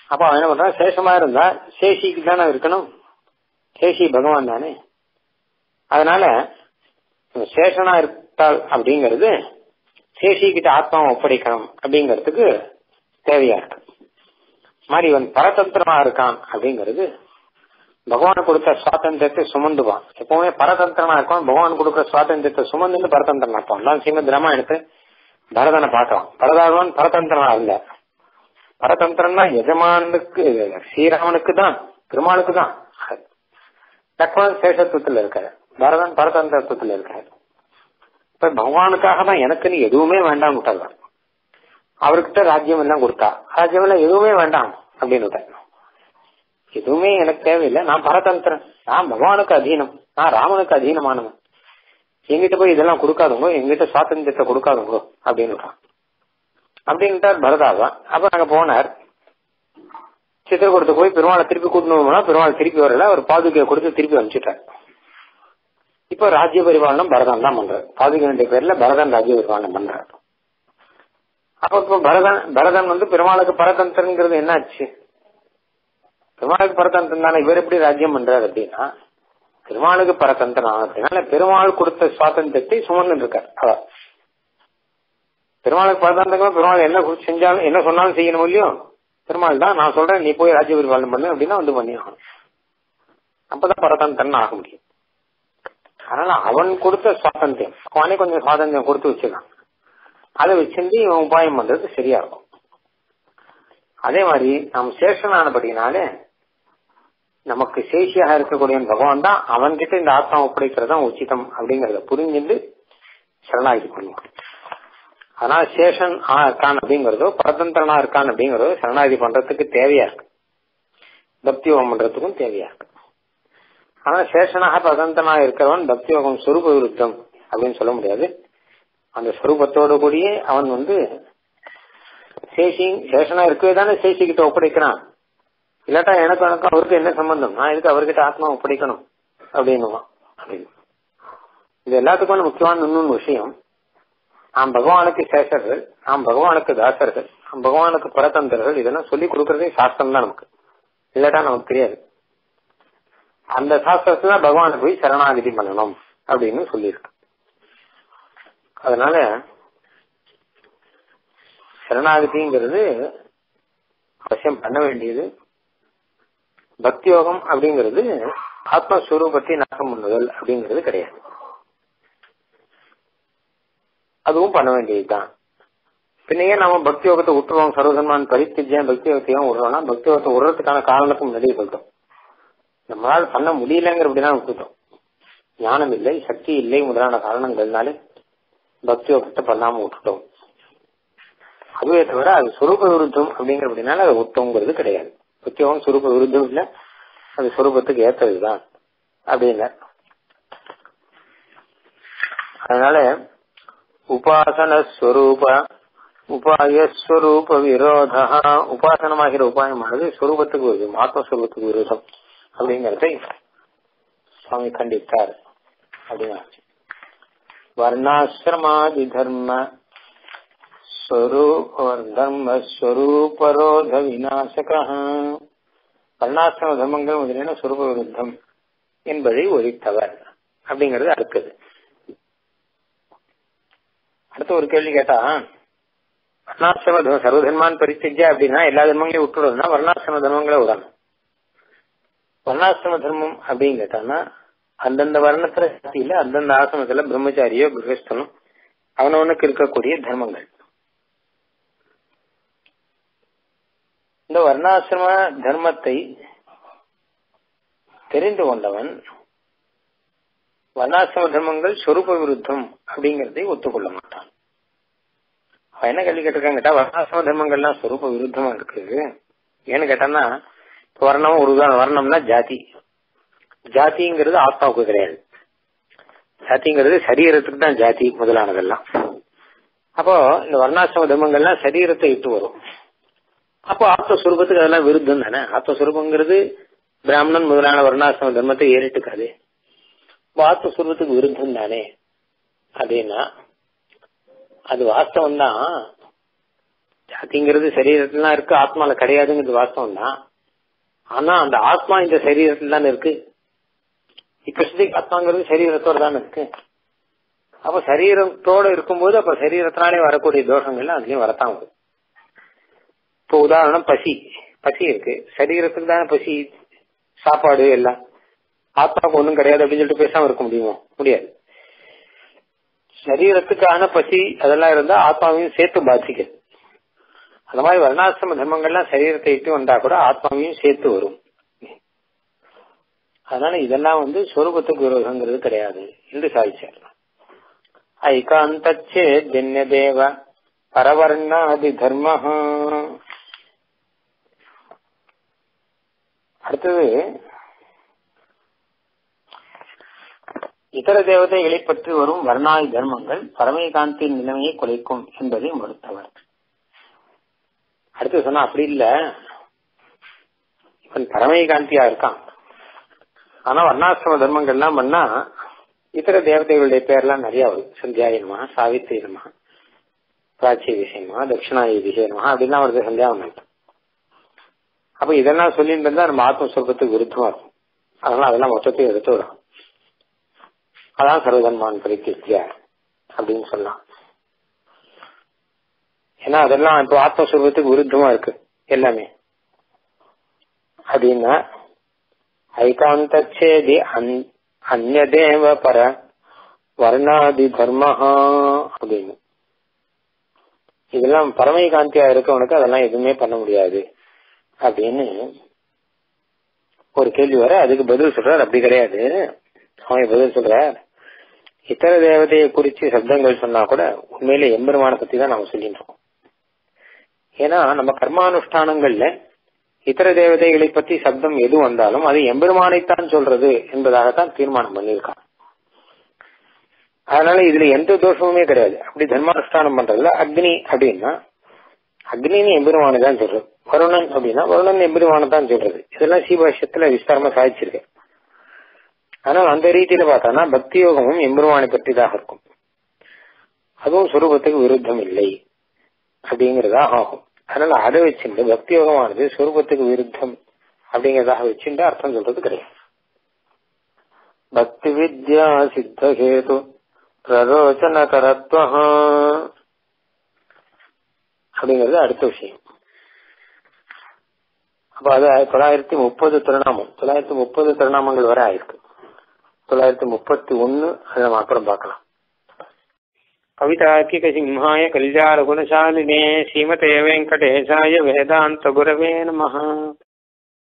அப்ப அவன் என்ன பண்றான்? சேஷமா இருந்தா சேஷிக்கு தானே இருக்கணும். சேஷி பகவான் தானே. அதனால சேஷனா இருக்காள் அப்படிங்கிறது சேஷி கிட்ட ஆத்மாவை ஒப்படைக்கணும் அப்படிங்கறதுக்கு தேவையா இருக்கு? மாதிரி இவன் பரதந்திரமா இருக்கான் அப்படிங்கிறது பகவான் கொடுத்த சுவாதந்திரத்தை சுமந்துவான். எப்பவுமே பரதந்திரமா இருக்கான் பகவான் கொடுக்குற சுவாதந்திரத்தை சுமந்து பரதந்திரனா இருப்பான். தான் ஸ்ரீமத் எடுத்து பரதனை பார்க்கலாம் பரதாகவன் பரதந்திரனா இல்ல. பரதந்திரம்னா எஜமானுக்கு ஸ்ரீராமனுக்கு தான் பெருமாளுக்கு தான். லக்ஷ்மணன் சேஷத்துவத்துல இருக்காரு. பரதன் பரதந்திரத்துவத்துல இருக்காரு. இப்ப பகவானுக்காக தான் எனக்குன்னு எதுவுமே வேண்டாம் விட்டாங்க அவர்கிட்ட ராஜ்யம் எல்லாம் கொடுத்தா. ராஜ்யம் எல்லாம் எதுவுமே வேண்டாம் அப்படின்னு எதுவுமே எனக்கு தேவையில்லை. நான் பரதந்திரன். நான் பகவானுக்கு அதீனம். நான் ராமனுக்கு அதீனமானவன். எங்கிட்ட போய் இதெல்லாம் கொடுக்காதுங்க எங்கிட்ட சுவாதந்திரத்தை கொடுக்காதுங்க அப்படின்னு அப்படின்ட்டார் பரதாதான் அப்ப நாங்க போனார். சித்திரகூடத்தை போய் பெருமாளை திருப்பி கூட்டணும்னா பெருமாள் திருப்பி வரல. அவர் பாதுகையை கொடுத்து திருப்பி அனுப்பிச்சுட்டார். இப்ப ராஜ்ய பரிபாலனம் பரதன் தான் பண்றாரு. பாதுகையினுடைய பேர்ல பரதன் ராஜ்ய பரிபாலனம் பண்றாரு. அப்ப இப்ப பரதன் பரதன் வந்து பெருமாளுக்கு பரதந்திரங்கிறது என்னாச்சு? பெருமாளுக்கு பரதந்திரம் தானே இவர் எப்படி ராஜ்யம் பண்றாரு அப்படின்னா பெருமாளுக்கு பரதந்திரம் அப்படின்னால பெருமாள் கொடுத்த சுவாதந்திரத்தை சுமந்து இருக்கார் அவர். பெருமாளுக்கு பரதந்திரம் பெருமாள் என்ன செஞ்சாலும் என்ன சொன்னாலும் செய்யணும் இல்லையோ பெருமாள் தான் நான் சொல்றேன் நீ போய் ராஜ்ய பரிபாலனம் பண்ணு அப்படின்னா வந்து பண்ணி ஆகணும் அப்பதான் பரதந்திரன் ஆக முடியும். அதனால அவன் கொடுத்த சுவாதந்திரம் அவனே கொஞ்சம் சுவாதந்திரம் கொடுத்து வச்சிருக்கான். அதை வச்சிருந்து இவன் உபாயம் பண்றது சரியா இருக்கும் அதே மாதிரி நாம் சேஷனானபடினாலே நமக்கு சேஷியாக இருக்கக்கூடிய பகவான் தான் அவன்கிட்ட இந்த ஆத்மா ஒப்படைக்கிறது தான் உச்சிதம் அப்படிங்கறத புரிஞ்சுட்டு சரணாகி பண்ணுவான். அதனால சேஷன் ஆ இருக்கான் அப்படிங்கறதோ பரதந்திரனா இருக்கான் அப்படிங்கறதோ சரணாகி பண்றதுக்கு தேவையா இருக்கு. பக்தி யோகம் பண்றதுக்கும் தேவையா இருக்கு. ஆனா சேஷனாக பரதந்திரனா இருக்கிறவன் பக்தி யோகம் சுரூப விருத்தம் அப்படின்னு சொல்ல முடியாது. அந்த ஸ்வரூபத்தோடு கூடிய அவன் வந்து சேஷி சேஷனா இருக்கவே தானே சேஷி கிட்ட ஒப்படைக்கிறான். இல்லாட்டா எனக்கு எனக்கு அவருக்கு என்ன சம்பந்தம்? நான் எதுக்கு அவர்கிட்ட ஆத்மா ஒப்படைக்கணும்? அப்படின்னுவான். அப்படின்னு இது எல்லாத்துக்கும் முக்கியமான இன்னொன்று விஷயம். நாம் பகவானுக்கு சேஷர்கள் நாம் பகவானுக்கு தாசர்கள் நாம் பகவானுக்கு பரதந்திரர்கள் இதெல்லாம் சொல்லி கொடுக்கறதே சாஸ்திரம் தான் நமக்கு. இல்லாட்டா நமக்கு தெரியாது. அந்த சாஸ்திரத்துல பகவானுக்கு போய் சரணாகிதி பண்ணணும் அப்படின்னு சொல்லியிருக்கு. அதனால சரணாகதிங்கிறது அவசியம் பண்ண வேண்டியது. பக்தி யோகம் அப்படிங்கிறது ஆத்மஸ்வரூபத்தை நாசம் பண்ணுதல் அப்படிங்கிறது கிடையாது. அதுவும் பண்ண வேண்டியதுதான். பின்னையே நாம பக்தி யோகத்தை விட்டுறோம் சர்வசன்மான் பரித்திஜன் பக்தி யோகத்தையும் விடுறோம்னா பக்தி யோகத்தை விடுறதுக்கான காரணத்துக்கும் முன்னாடியே சொல்லிட்டோம் நம்மளால் பண்ண முடியலங்கிற அப்படின்னா விட்டுட்டோம். ஞானம் இல்லை சக்தி இல்லை முதலான காரணங்கள்னாலே பக்தி யோகத்தை பண்ணாம விட்டுட்டோம். அதுவே தவிர அது சுரூப விருத்தம் அப்படிங்கிற அப்படின்னால அது உத்தவங்கிறது கிடையாது. பக்தி யோகம் சுரூப விருத்தம் இல்ல அது சுரூபத்துக்கு ஏத்ததுதான். அப்படின்னு அதனால உபாசன ஸ்வரூப உபாயஸ்வரூப விரோத உபாசனமாகிற உபாயமானது ஸ்வரூபத்துக்கு விரோதம் ஆத்மஸ்வரூபத்துக்கு விரோதம் அப்படிங்கறதை சுவாமி கண்டித்தார். அப்படின்னா வர்ணாசிரமாதி தர்ம தர்ம ஸ்வரூபரோத விநாசக வர்ணாசிரம தர்மங்கள் முதலின சுரூப விருத்தம் என்பதை ஒழித்தவர் அப்படிங்கறது அடுத்தது. அடுத்த ஒரு கேள்வி கேட்டா வர்ணாசிரம தர்மம் சர்வதர்மான் பரித்திஜா அப்படின்னா எல்லா தர்மங்களையும் விட்டுடுறதுனா வர்ணாசிரம தர்மங்களை விடணும். வர்ணாசிரம தர்மம் அப்படின்னு கேட்டான்னா அந்தந்த வர்ணத்துல சாத்தியில அந்தந்த ஆசிரமத்துல பிரம்மச்சாரியோ கிரகஸ்தனோ அவனவனுக்கு இருக்கக்கூடிய தர்மங்கள். இந்த வர்ணாசிரம தர்மத்தை தெரிந்து கொண்டவன் வர்ணாசிரம தர்மங்கள் சொரூப விருத்தம் அப்படிங்கறதை ஒத்துக்கொள்ள மாட்டான். அவன் என்ன கேள்வி கேட்டிருக்காங்க கேட்டா வர்ணாசிரம தர்மங்கள்லாம் சொரூப விருத்தமா இருக்கு? ஏன்னு கேட்டான்னா வர்ணம் ஒரு வர்ணம்னா ஜாதி. ஜாதிங்கிறது ஆத்மாவுக்கு கிடையாது. ஜாதிங்கிறது சரீரத்துக்கு தான் ஜாதி முதலானதெல்லாம். அப்போ இந்த வர்ணாசிரம தர்மங்கள்லாம் சரீரத்தை இட்டு வரும். அப்போ ஆத்மஸ்வரூபத்துக்கு அதெல்லாம் விருத்தம் தானே? ஆத்மஸ்வரூபங்கிறது பிராமணன் முதலான வர்ணாசிரம தர்மத்தை ஏறிட்டுக்காது ஆத்மஸ்வரூபத்துக்கு விருத்தம் தானே? அப்படின்னா அது வாஸ்தவம் தான் ஜாதிங்கிறது சரீரத்துல இருக்கு ஆத்மால கிடையாதுங்கிறது வாஸ்தவம் தான் ஆனா அந்த ஆத்மா இந்த சரீரத்துல தானே இருக்கு. இப்ப ஆத்மாங்கிறது சரீரத்தோட தானே இருக்கு. அப்ப சரீரத்தோட இருக்கும்போது அப்ப சரீரத்தினாலே வரக்கூடிய தோஷங்கள்லாம் அதுலயும் வரத்தான் வரும். இப்போ உதாரணம் பசி. பசி இருக்கு. சரீரத்துக்கு தானே பசி சாப்பாடு எல்லாம். ஆத்மாவுக்கு ஒண்ணும் கிடையாது அப்படின்னு சொல்லிட்டு பேசாம இருக்க முடியுமா? முடியாது. சரீரத்துக்கான பசி அதெல்லாம் இருந்தா ஆத்மாவையும் சேர்த்து பாதிக்குது அந்த மாதிரி வர்ணாசிரம தர்மங்கள்லாம் சரீரத்தை இட்டு வந்தா கூட ஆத்மாவையும் சேர்த்து வரும். அதனால இதெல்லாம் வந்து சொரூபத்துக்கு விரோதங்கிறது கிடையாது என்று சாதிச்சார் ஐகாந்தச்சே ஜன்ய தேவ பரவர்ணாதி தர்ம அடுத்தது இதர தேவதைகளை பற்றி வரும் வர்ணாதி தர்மங்கள் பரமேகாந்தின் நிலைமையை குலைக்கும் என்பதை மறுத்தவர். அடுத்து சொன்னா அப்படி இல்ல. இவன் பரமேகாந்தியா இருக்கான். ஆனா வர்ணாசிரம தர்மங்கள்லாம் பண்ணா இதர தேவதைகளுடைய பேர்லாம் நிறைய வரும். சந்தியாயனமா சாவித்திரியமா பிராச்சிய விஷயமா தட்சிணாயி விஷயமா அப்படின்லாம் வருது சந்தியாவனம். அப்ப இதெல்லாம் சொல்லிட்டு இருந்தா நம்ம ஆத்மஸ்வரூபத்துக்கு விருத்தமா இருக்கும். அதனால அதெல்லாம் மொத்தத்தையும் எடுத்து வரும். அதான் சர்வதன்மான் பரித்திய அப்படின்னு சொல்லலாம். ஏன்னா அதெல்லாம் இப்போ ஆத்மஸ்வரூபத்துக்கு விருத்தமா இருக்கு எல்லாமே. அப்படின்னா ஐகாந்தேதி அந்நதேவ பர வர்ணாதி தர்மஹா அப்படின்னு. இதெல்லாம் பரமைகாந்தியா இருக்கவனுக்கு அதெல்லாம் எதுவுமே பண்ண முடியாது அப்படின்னு ஒரு கேள்வி வர அதுக்கு பதில் சொல்றார். அப்படி கிடையாது. அவன் பதில் சொல்ற இத்தர தேவதையை குறிச்சு சப்தங்கள் சொன்னா கூட உண்மையில எம்பெருமான பத்தி தான் நாம சொல்லிட்டு இருக்கோம். ஏன்னா நம்ம கர்மானுஷ்டானங்கள்ல இதர தேவதைகளை பத்தி சப்தம் எது வந்தாலும் அது எம்பெருமானைத்தான் சொல்றது என்பதாகத்தான் தீர்மானம் பண்ணியிருக்கான். அதனால இதுல எந்த தோஷமுமே கிடையாது. அப்படி தர்மானுஷ்டானம் பண்றதுல அக்னி அப்படின்னா அக்னின்னு எம்பெருமானை தான் சொல்றது. வருணன் அப்படின்னா வருணன் எம்பெருமானை தான் சொல்றது. இதெல்லாம் சீபாஷ்யத்துல விஸ்தாரமா சாதிச்சிருக்கேன். ஆனால் அந்த ரீதியில பார்த்தோம்னா பக்தி யோகமும் எம்பெருமானை பற்றிதாக இருக்கும். அதுவும் சுரூபத்துக்கு விருத்தம் இல்லை. அப்படிங்கறதா ஆகும். அதனால அதை வச்சுட்டு பக்தி யோகமானது சொரூபத்துக்கு விருத்தம் அப்படிங்கறதாக வச்சுட்டு அர்த்தம் சொல்றது கிடையாது. பக்தி வித்யா சித்தஹேது பிரரோச்சன கரத்வ அப்படிங்கிறது அடுத்த விஷயம். அப்ப அது தொள்ளாயிரத்தி முப்பது திருநாமம். தொள்ளாயிரத்தி முப்பது திருநாமங்கள் வரை ஆயிருக்கு. தொள்ளாயிரத்தி முப்பத்தி ஒன்னு அதை நம்ம அப்புறம் பார்க்கலாம். කවිතාර්කික සිංහාය කල්ජාර ගුණශාලිනේ සීමතේ වෙන්කටේසාය වේදාන්ත ගුරවේ නමහ